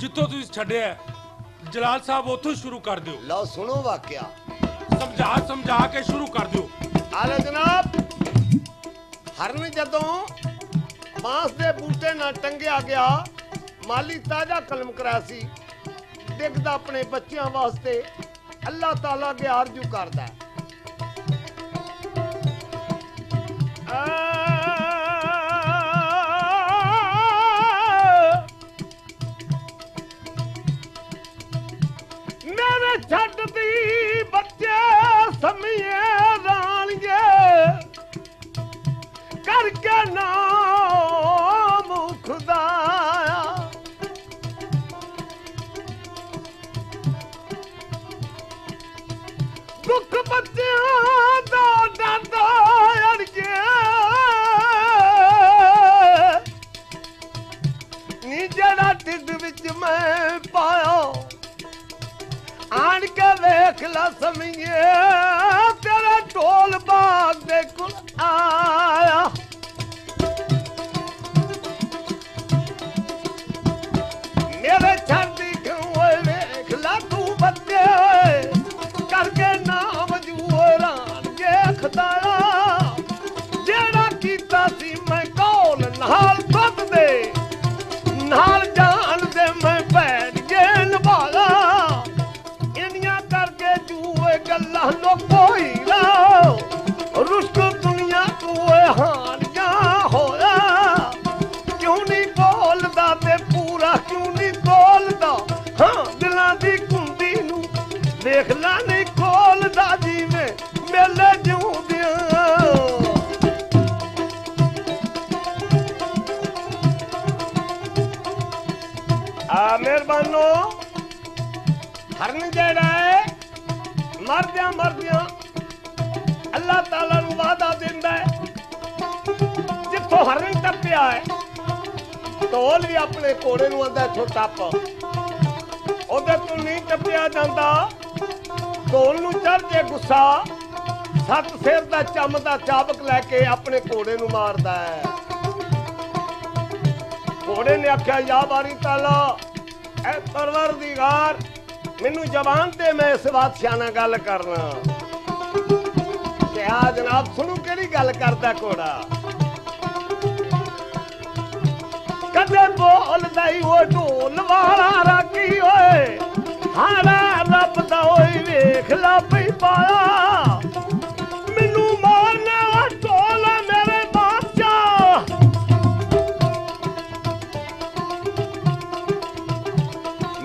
ਜਿੱਥੋਂ ਤੁਸੀਂ ਛੱਡਿਆ ਹੈ, ਜਲਾਲ ਸਾਹਿਬ ਉੱਥੋਂ ਸ਼ੁਰੂ ਕਰ ਦਿਓ। ਲਓ ਸੁਣੋ ਵਾਕਿਆ। ਸਮਝਾ ਸਮਝਾ ਕੇ ਸ਼ੁਰੂ ਕਰ ਦਿਓ। ਆਲੇ ਜਨਾਬ ਹਰਨ ਜਦੋਂ ਬਾਂਸ ਦੇ ਬੂਟੇ ਨਾਲ ਟੰਗਿਆ ਗਿਆ ਮਾਲੀ ਤਾਜ਼ਾ ਕਲਮ ਕਰਾਇਆ ਸੀ। ਡਿੱਗਦਾ ਆਪਣੇ ਬੱਚਿਆਂ ਵਾਸਤੇ ਅੱਲਾਹ ਤਾਲਾ ਅੱਗੇ ਆਰਜੂ ਕਰਦਾ। ਮੇਰੇ ਛੱਡਦੀ ਬੱਚੇ ਸਮੀਏ ਰਾਣੀਏ। ਕਰਕੇ ਨਾਮ ਖੁਦਾਇਆ ਦੁੱਖ ਬੱਚਿਆਂ ਦਾ ਡਾਂਦਾ ਅੜਕੇ ਨੀ ਜਿਹੜਾ ਢਿੱਡ ਵਿੱਚ ਮੈਂ ਪਾਇਆ, ਆਣ ਕੇ ਵੇਖ ਲਾ ਸਮੀਏ, ਤੇਰਾ ਢੋਲ ਬਾਗ ਦੇ ਰਸੂਲ ਆਇਆ। ਕਰਕੇ ਨਾਮ ਨੂੰ ਆਂਦਾ ਟੱਪ ਉਹਦੇ ਤੋਂ ਨਹੀਂ ਟੱਪਿਆ ਜਾਂਦਾ। ਢੋਲ ਨੂੰ ਚੜ ਕੇ ਗੁੱਸਾ। ਸੱਤ ਸਿਰ ਦਾ ਚੰਮ ਦਾ ਚਾਬਕ ਲੈ ਕੇ ਆਪਣੇ ਘੋੜੇ ਨੂੰ ਮਾਰਦਾ ਹੈ। ਘੋੜੇ ਨੇ ਆਖਿਆ, ਯਾ ਬਾਰੀ ਤਾਲਾ, ਐ ਗਾਰ ਮੈਨੂੰ ਜ਼ਬਾਨ ਤੇ ਮੈਂ ਇਸ ਬਾਦਸ਼ਾਹ ਨਾਲ ਗੱਲ ਕਰਨਾ। ਕਿਹਾ ਜਨਾਬ, ਸੁਣੂ ਕਿਹੜੀ ਗੱਲ ਕਰਦਾ ਘੋੜਾ? ਕਦੇ ਬੋਲਦਾ ਹੀ ਉਹ ਢੋਲ ਵਾਲਾ ਰਾਗੀ ਓਏ। ਹਾਰਾ ਰੱਬ ਦਾ ਓਏ, ਵੇਖ ਲਾ ਪਈ ਪਾਇਆ ਮੈਨੂੰ ਮਾਰਨਾ ਉਹ ਢੋਲ ਮੇਰੇ ਬਾਦਸ਼ਾਹ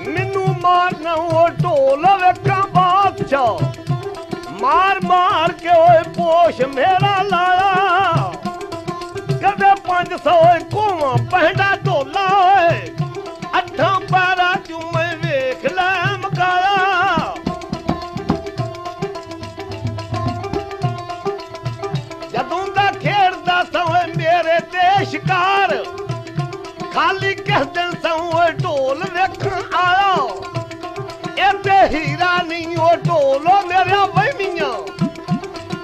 ਮੈਨੂੰ ਮਾਰਨਾ ਉਹ ਢੋਲ ਵੇਖਾਂ ਬਾਦਸ਼ਾਹ ਮਾਰ ਮਾਰ ਕੇ ਓਏ ਪੋਸ਼ ਮੇਰਾ ਸ਼ਿਕਾਰ। ਖਾਲੀ ਕਿਸ ਦਿਨ ਸੌ ਢੋਲ ਵੇਖਣ ਆਇਆ। ਇਹ ਹੀਰਾ ਨਹੀਂ, ਉਹ ਢੋਲੋ ਮੇਰਾ ਵਹਿਮੀਆਂ।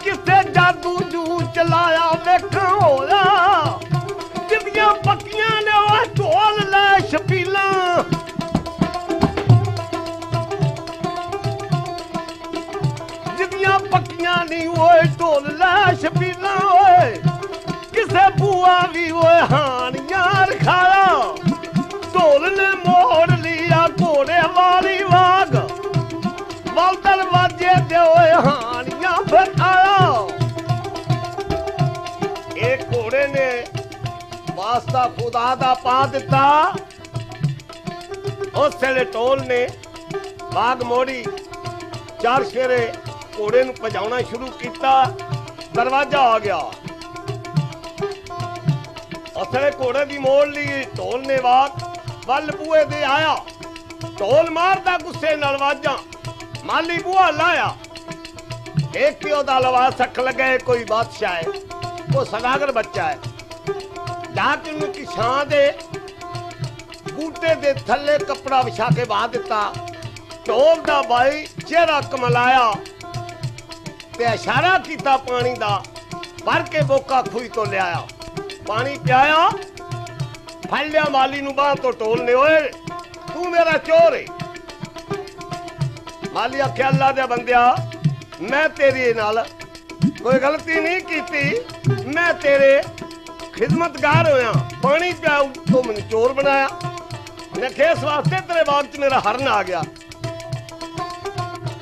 ਕਿਸੇ ਜਾਦੂ ਜੂ ਚਲਾਇਆ ਵੇਖਣ ਹੋਇਆ। ਜਿੰਦੀਆਂ ਪੱਕੀਆਂ ਨੇ ਉਹ ਢੋਲ ਲੈ ਛਪੀਲਾਂ। ਜਿੰਦੀਆਂ ਪੱਕੀਆਂ ਨਹੀਂ ਉਹ ਢੋਲ ਲੈ ਛਪੀਲਾਂ। ਓਏ ਕਿਸੇ ਵੀ ਓਏ ਹਾਨੀਆਂ ਰਖਾਇਆ ਢੋਲ ਨੇ ਮੋੜ ਲਿਆ ਘੋੜੇ ਵਾਲੀ ਵਾਗ। ਵੱਲ ਦਰਵਾਜੇ ਤੇ ਓਏ ਹਾਨੀਆਂ ਫਿਰ ਆਇਆ ਇਹ ਘੋੜੇ ਨੇ ਵਾਸਤਾ ਖੁਦਾ ਦਾ ਪਾ ਦਿੱਤਾ। ਉਸ ਵੇਲੇ ਢੋਲ ਨੇ ਬਾਗ ਮੋੜੀ ਚਾਰ ਸ਼ੇਰੇ ਘੋੜੇ ਨੂੰ ਭਜਾਉਣਾ ਸ਼ੁਰੂ ਕੀਤਾ। ਦਰਵਾਜ਼ਾ ਆ ਗਿਆ। ਅਸਲੇ ਘੋੜੇ ਦੀ ਮੋੜ ਲਈ ਢੋਲ ਨੇ ਵਾਕ, ਵੱਲ ਬੂਏ ਦੇ ਆਇਆ। ਢੋਲ ਮਾਰਦਾ ਗੁੱਸੇ ਨਾਲ ਵਾਜਾਂ ਮਾਲੀ ਬੂਹਾ ਲਾਇਆ। ਇੱਕ ਪਿਓ ਦਾ ਲਵਾ ਸੱਖ ਲਗੇ ਕੋਈ ਬਾਦਸ਼ਾਹ ਹੈ, ਉਹ ਸਦਾਗਰ ਬੱਚਾ ਹੈ। ਡਾਕ ਨੂੰ ਉਹਨੂੰ ਕਿ ਛਾਂ ਦੇ ਬੂਟੇ ਦੇ ਥੱਲੇ ਕੱਪੜਾ ਵਿਛਾ ਕੇ ਬਾਹ ਦਿੱਤਾ। ਢੋਲ ਦਾ ਬਾਈ ਚਿਹਰਾ ਕਮਲਾਇਆ ਤੇ ਇਸ਼ਾਰਾ ਕੀਤਾ ਪਾਣੀ ਦਾ ਭਰ ਕੇ ਬੋਕਾ ਖੂਈ ਤੋਂ ਲਿਆਇਆ। ਪਾਣੀ ਪਿਆਇਆ? ਫੜ ਲਿਆ ਮਾਲੀ ਨੂੰ ਬਾਹ ਤੋਂ ਢੋਲ ਨੇ ਓਏ। ਤੂੰ ਮੇਰਾ ਚੋਰ ਏ। ਮਾਲੀ ਆਖਿਆ, ਅੱਲਾ ਦੇ ਬੰਦਿਆ, ਮੈਂ ਤੇਰੇ ਨਾਲ ਕੋਈ ਗਲਤੀ ਨਹੀਂ ਕੀਤੀ। ਮੈਂ ਤੇਰੇ ਖਿਦਮਤਗਾਰ ਹੋਇਆ। ਪਾਣੀ ਪਿਆ, ਤੂੰ ਮੈਨੂੰ ਚੋਰ ਬਣਾਇਆ। ਮੈਂ ਖੇਸ ਵਾਸਤੇ ਤੇਰੇ ਬਾਗ 'ਚ ਮੇਰਾ ਹਰਨ ਆ ਗਿਆ।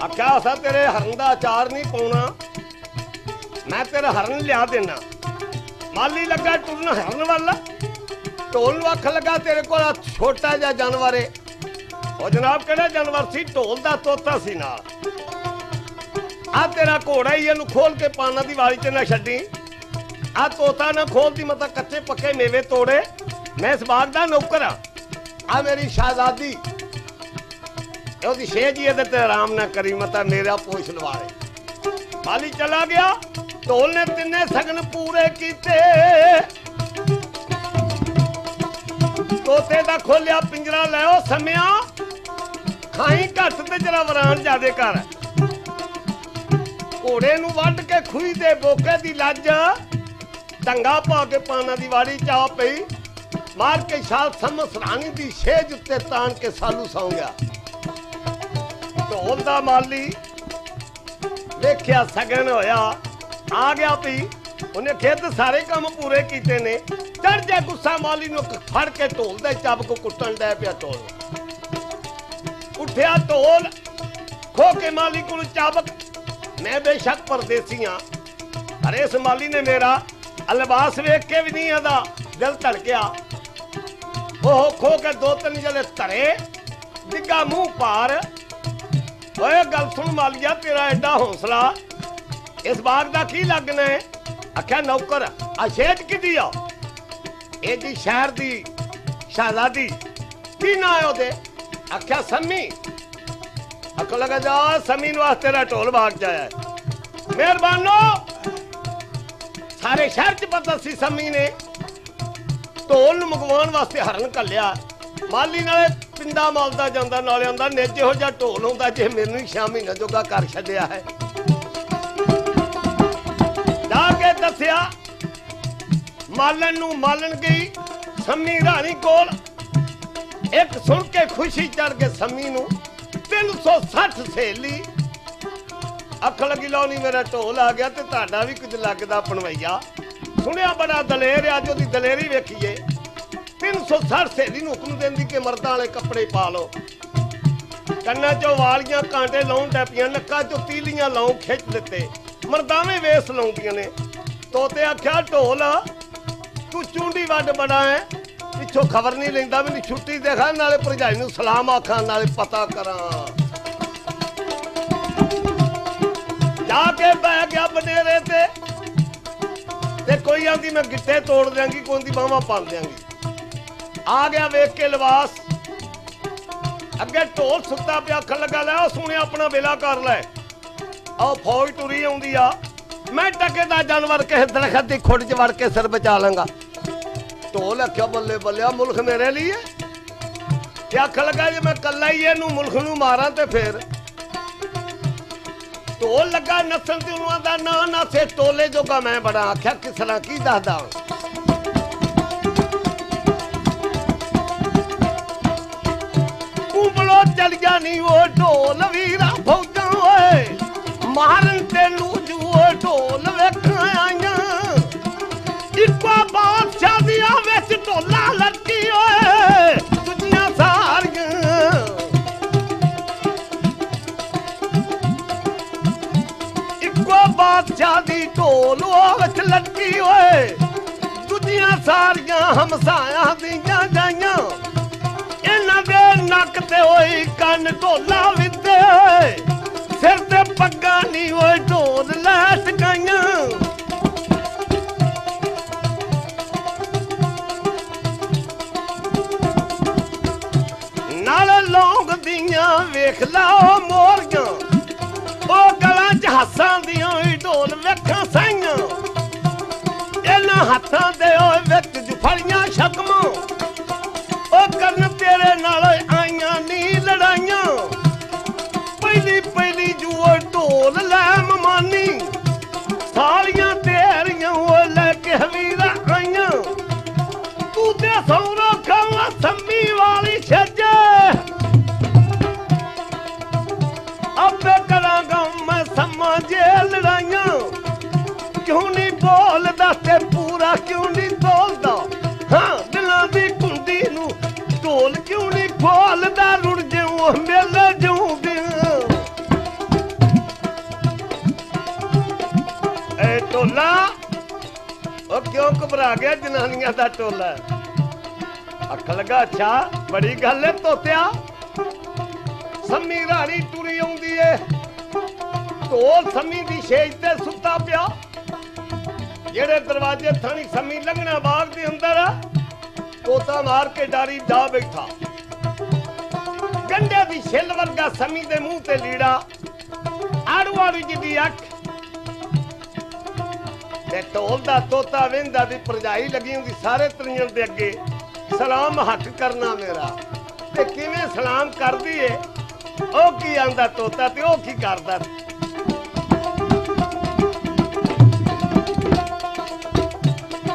ਆਖਿਆ ਸਾ ਤੇਰੇ ਹਰਨ ਦਾ ਅਚਾਰ ਨਹੀਂ ਪਾਉਣਾ। ਮੈਂ ਤੇਰਾ ਹਰਨ ਲਿਆ ਦੇਣਾ। ਮਾਲੀ ਲੱਗਾ ਟੁਰਨ ਹਰਨ ਵੱਲ। ਢੋਲ ਨੂੰ ਅੱਖ ਲੱਗਾ ਤੇਰੇ ਕੋਲ ਆਹ ਛੋਟਾ ਜਿਹਾ ਜਾਨਵਰ ਏ। ਉਹ ਜਨਾਬ ਕਿਹੜਾ ਜਾਨਵਰ ਸੀ, ਢੋਲ ਦਾ ਤੋਤਾ ਸੀ ਨਾਲ। ਆ ਤੇਰਾ ਘੋੜਾ ਹੀ ਇਹਨੂੰ ਖੋਲ ਕੇ ਪਾਣਾ ਦੀ ਵਾਲੀ ਚ ਨਾ ਛੱਡੀ। ਆ ਤੋਤਾ ਨਾ ਖੋਲਦੀ ਮਤਾ ਕੱਚੇ ਪੱਕੇ ਮੇਵੇ ਤੋੜੇ। ਮੈਂ ਇਸ ਬਾਗ ਦਾ ਨੌਕਰ ਆ। ਆ ਮੇਰੀ ਸ਼ਹਿਜ਼ਾਦੀ। ਉਹਦੀ ਸ਼ੇਜ ਹੀ ਇਹਦੇ ਤੇ ਆਰਾਮ ਨਾ ਕਰੀ ਮਤਾ ਮੇਰਾ ਪੋਛ ਲਵਾਰੇ ਮਾਲੀ ਚਲਾ ਗਿਆ। ਢੋਲ ਨੇ ਤਿੰਨੇ ਸਗਨ ਪੂਰੇ ਕੀਤੇ। ਤੋਤੇ ਦਾ ਖੋਲਿਆ ਪਿੰਜਰਾ ਲਿਓ ਸਮਿਆ। ਖਾਈ ਘੱਟ ਤੇ ਜਰਾ ਵਰਾਨ ਜਾਦੇ ਕਰ। ਘੋੜੇ ਨੂੰ ਵੱਢ ਕੇ ਖੂਈ ਦੇ ਬੋਕੇ ਦੀ ਲੱਜ। ਟੰਗਾ ਪਾ ਕੇ ਪਾਣਾ ਦੀ ਵਾੜੀ ਚਾ ਪਈ। ਮਾਰ ਕੇ ਛਾਲ ਸਮਸ ਰਾਣੀ ਦੀ ਛੇਜ ਉੱਤੇ ਤਾਣ ਕੇ ਸਾਲੂ ਸੌਂ ਗਿਆ। ਢੋਲ ਦਾ ਮਾਲੀ ਦੇਖਿਆ ਸਗਨ ਹੋਇਆ। ਆ ਗਿਆ ਵੀ ਉਹਨੇ ਖੇਤ ਸਾਰੇ ਕੰਮ ਪੂਰੇ ਕੀਤੇ ਨੇ। ਚੜ ਜਾ ਗੁੱਸਾ ਮਾਲੀ ਨੂੰ ਫੜ ਕੇ ਢੋਲ ਚੱਬ ਕੋ ਕੁੱਟਣ ਡੈ ਪਿਆ ਢੋਲ। ਉੱਠਿਆ ਢੋਲ, ਖੋ ਕੇ ਮਾਲੀ ਕੋਲ ਚਾਬਕ। ਮੈਂ ਬੇਸ਼ੱਕ ਪਰਦੇਸੀ ਹਾਂ ਪਰ ਇਸ ਮਾਲੀ ਨੇ ਮੇਰਾ ਅਲਬਾਸ ਵੇਖ ਕੇ ਵੀ ਨਹੀਂ ਆਦਾ ਦਿਲ ਧੜਕਿਆ। ਉਹ ਖੋ ਕੇ ਦੋ ਤਿੰਨ ਜਲੇ ਧਰੇ ਡਿੱਗਾ ਮੂੰਹ ਪਾਰ ਓਏ ਗੱਲ ਸੁਣ ਮਾਲੀਆ ਤੇਰਾ ਐਡਾ ਹੌਸਲਾ। ਇਸ ਬਾਗ ਦਾ ਕੀ ਲੱਗਣਾ ਹੈ? ਆਖਿਆ, ਨੌਕਰ ਆ ਸ਼ੇਜ ਕਿਦੀ ਆ? ਇਹਦੀ ਸ਼ਹਿਰ ਦੀ ਸ਼ਹਿਜ਼ਾਦੀ ਕੀ ਨਾਂ ਹੈ ਉਹਦੇ। ਆਖਿਆ, ਸੰਮੀ। ਅਕਲ ਲਗਾ ਜਾ, ਸੰਮੀ ਨੂੰ ਵਾਸਤੇ ਤੇਰਾ ਢੋਲ ਬਾਗ ਜਾਇਆ ਮਿਹਰਬਾਨੋ। ਸਾਰੇ ਸ਼ਹਿਰ ਚ ਪਤਾ ਸੀ ਸੰਮੀ ਨੇ। ਢੋਲ ਨੂੰ ਮੰਗਵਾਉਣ ਵਾਸਤੇ ਹਰਨ ਕੱਲਿਆ ਮਾਲੀ ਨਾਲੇ ਪਿੰਡਾ ਮਲਦਾ ਜਾਂਦਾ ਨਾਲੇ ਆਂਦਾ ਨਿੱਜ ਇਹੋ ਜਿਹਾ ਢੋਲ ਹੁੰਦਾ ਜੇ ਮੈਨੂੰ ਹੀ ਛੇ ਮਹੀਨੇ ਜੋਗਾ ਕਰ ਛੱਡਿਆ ਹੈ। ਜਾ ਕੇ ਦੱਸਿਆ ਮਾਲਣ ਨੂੰ ਮਾਲਣ ਗਈ ਸੰਮੀ ਰਾਣੀ ਕੋਲ। ਇੱਕ ਸੁਣ ਕੇ ਖੁਸ਼ੀ ਚੜ ਕੇ ਸੰਮੀ ਨੂੰ 360 ਸਹੇਲੀ। ਅੱਖ ਲੱਗੀ ਲਾਉਣੀ ਮੇਰਾ ਢੋਲ ਆ ਗਿਆ ਤੇ ਤੁਹਾਡਾ ਵੀ ਕੁਝ ਲੱਗਦਾ ਪਣਵਈਆ ਸੁਣਿਆ ਬੜਾ ਦਲੇਰ ਆ, ਅੱਜ ਉਹਦੀ ਦਲੇਰੀ ਵੇਖੀਏ। 360 ਸਹੇਲੀ ਨੂੰ ਹੁਕਮ ਦਿੰਦੀ ਕਿ ਮਰਦਾਂ ਵਾਲੇ ਕੱਪੜੇ ਪਾ ਲਓ। ਕੰਨਾਂ 'ਚੋਂ ਵਾਲੀਆਂ ਕਾਂਟੇ ਲਾਉਣ ਡੈਪੀਆਂ ਨੱਕਾਂ 'ਚੋਂ ਤੀਲੀਆਂ ਲਾਉ ਖਿੱਚ ਦਿੱਤੇ। ਮਰਦਾਵੇਂ ਵੇਸ ਲਾਉਂਦੀਆਂ ਨੇ। ਤੋਤੇ ਆਖਿਆ, ਢੋਲ, ਤੂੰ ਚੁੰਡੀ ਵੱਡ ਬੜਾ ਹੈ ਪਿੱਛੋਂ ਖਬਰ ਨਹੀਂ ਲੈਂਦਾ ਮੈਨੂੰ ਛੁੱਟੀ ਦੇਖਾ, ਨਾਲੇ ਭਰਜਾਈ ਨੂੰ ਸਲਾਮ ਆਖਾਂ, ਨਾਲੇ ਪਤਾ ਕਰਾਂ। ਜਾ ਕੇ ਬਹਿ ਗਿਆ ਬਨੇਰੇ ਤੇ ਤੇ ਕੋਈ ਆਂਦੀ, ਮੈਂ ਗਿੱਟੇ ਤੋੜ ਦਿਆਂਗੀ, ਕੋਈ ਦੀ ਬਾਹਾਂ ਪੰਨ ਦਿਆਂਗੀ। ਆ ਗਿਆ ਵੇਖ ਕੇ ਲਿਬਾਸ ਅੱਗੇ ਢੋਲ ਸੁੱਤਾ ਪਿਆ, ਅੱਖ ਲਗਾ, ਲੈ ਉਹ ਸੁਣਿਆ ਆਪਣਾ ਵੇਲਾ ਕਰ ਲੈ। ਆਹ ਫੌਜ ਤੁਰੀ ਆਉਂਦੀ ਆ। ਮੈਂ ਟਕੇ ਦਾ ਜਾਨਵਰ ਕਿਸੇ ਦਰਖਤ ਦੀ ਖੁੱਡ 'ਚ ਵੜ ਕੇ ਸਿਰ ਬਚਾ ਲਾਂਗਾ ਢੋਲ ਆਖਿਆ, ਬੱਲੇ ਬੱਲਿਆ ਮੁਲਕ ਮੇਰੇ ਲਈ ਹੈ? ਤੇ ਅੱਖ ਲਗਾ ਜੇ ਮੈਂ ਕੱਲਾ ਹੀ ਇਹਨੂੰ ਮੁਲਕ ਨੂੰ ਮਾਰਾਂ ਤੇ ਫੇਰ? ਢੋਲ ਲੱਗਾ ਨਸਲ ਤੇ ਉਹਨੂੰ ਆਂਦਾ ਨਾ ਨਾ, ਸੇ ਟੋਲੇ ਜੋਗਾ ਮੈਂ ਬੜਾ। ਆਖਿਆ, ਕਿਸ ਤਰ੍ਹਾਂ ਕੀ ਦੱਸਦਾ? ਕੁੰਬਲੋ ਚਲ ਗਿਆ ਉਹ ਢੋਲ ਵੀਰਾ ਫੌਜਾਂ ਓਏ। ਮਾਰਨ ਤੈਨੂੰ ਜੂਓ ਢੋਲ ਵੇਖਾਂ ਆਈਆਂ। ਇੱਕੋ ਬਾਦਸ਼ਾਹ ਦੀਆਂ ਵਿੱਚ ਢੋਲਾ ਲਟਕੀ ਓਏ ਦੁਨੀਆਂ ਸਾਰੀਆਂ। ਇੱਕੋ ਬਾਦਸ਼ਾਹ ਦੀ ਢੋਲ ਉਹ ਵਿੱਚ ਲਟਕੀ ਓਏ ਦੂਜੀਆਂ ਸਾਰੀਆਂ ਹਮਸਾਇਆ ਦੀਆਂ ਜਾਈਆਂ। ਦੇ ਤੇ ਹੋਈ ਕੰਨ ਢੋਲਾ ਵਿੰਦੇ ਸਿਰ ਤੇ ਪੱਗਾਂ ਨਹੀਂ ਓਏ ਢੋਲ ਲੈ ਟਕਾਈਆਂ ਨਾਲ ਲੌਂਗ ਦੀਆਂ ਵੇਖ ਲਾਓ ਮੋਰੀਆਂ। ਉਹ ਗਲਾਂ 'ਚ ਹੱਸਾਂ ਦੀਆਂ ਢੋਲ ਵੇਖਾਂ ਸਾਈਆਂ। ਇਹਨਾਂ ਹੱਥਾਂ ਦੇ ਕਿਉਂ ਗਿਆ ਜਨਾਨੀਆਂ ਦਾ ਟੋਲਾ। ਅੱਖ ਲਗਾ, ਅੱਛਾ, ਬੜੀ ਗੱਲ ਏ ਤੋਤਿਆ। ਸੰਮੀ ਰਾਣੀ ਟੁਰੀ ਆਉਂਦੀ ਏ। ਢੋਲ ਸੰਮੀ ਦੀ ਛੇਜ ਤੇ ਸੁੱਤਾ ਪਿਆ। ਜਿਹੜੇ ਦਰਵਾਜ਼ੇ ਥਾਣੀ ਸੰਮੀ ਲੰਘਣਾ ਬਾਹਰ ਦੇ ਅੰਦਰ, ਤੋਤਾ ਮਾਰ ਕੇ ਡਾਰੀ ਜਾ ਬੈਠਾ। ਗੰਡੇ ਦੀ ਛਿੱਲ ਵਰਗਾ ਸੰਮੀ ਦੇ ਮੂੰਹ ਤੇ ਲੀੜਾ। ਆੜੂ ਆੜੂ ਜੀ ਦੀ ਅੱਖ ਤੇ ਢੋਲ ਦਾ ਤੋਤਾ ਵਿੰਦਾ ਦੀ ਪਰਜਾਈ ਲੱਗੀ ਹੁੰਦੀ ਸਾਰੇ ਤਰੀਆਂ ਦੇ ਅੱਗੇ। ਸਲਾਮ ਹੱਕ ਕਰਨਾ ਮੇਰਾ। ਤੇ ਕਿਵੇਂ ਸਲਾਮ ਕਰਦੀ ਏ? ਉਹ ਕੀ ਆਂਦਾ ਤੋਤਾ ਤੇ ਉਹ ਕੀ ਕਰਦਾ?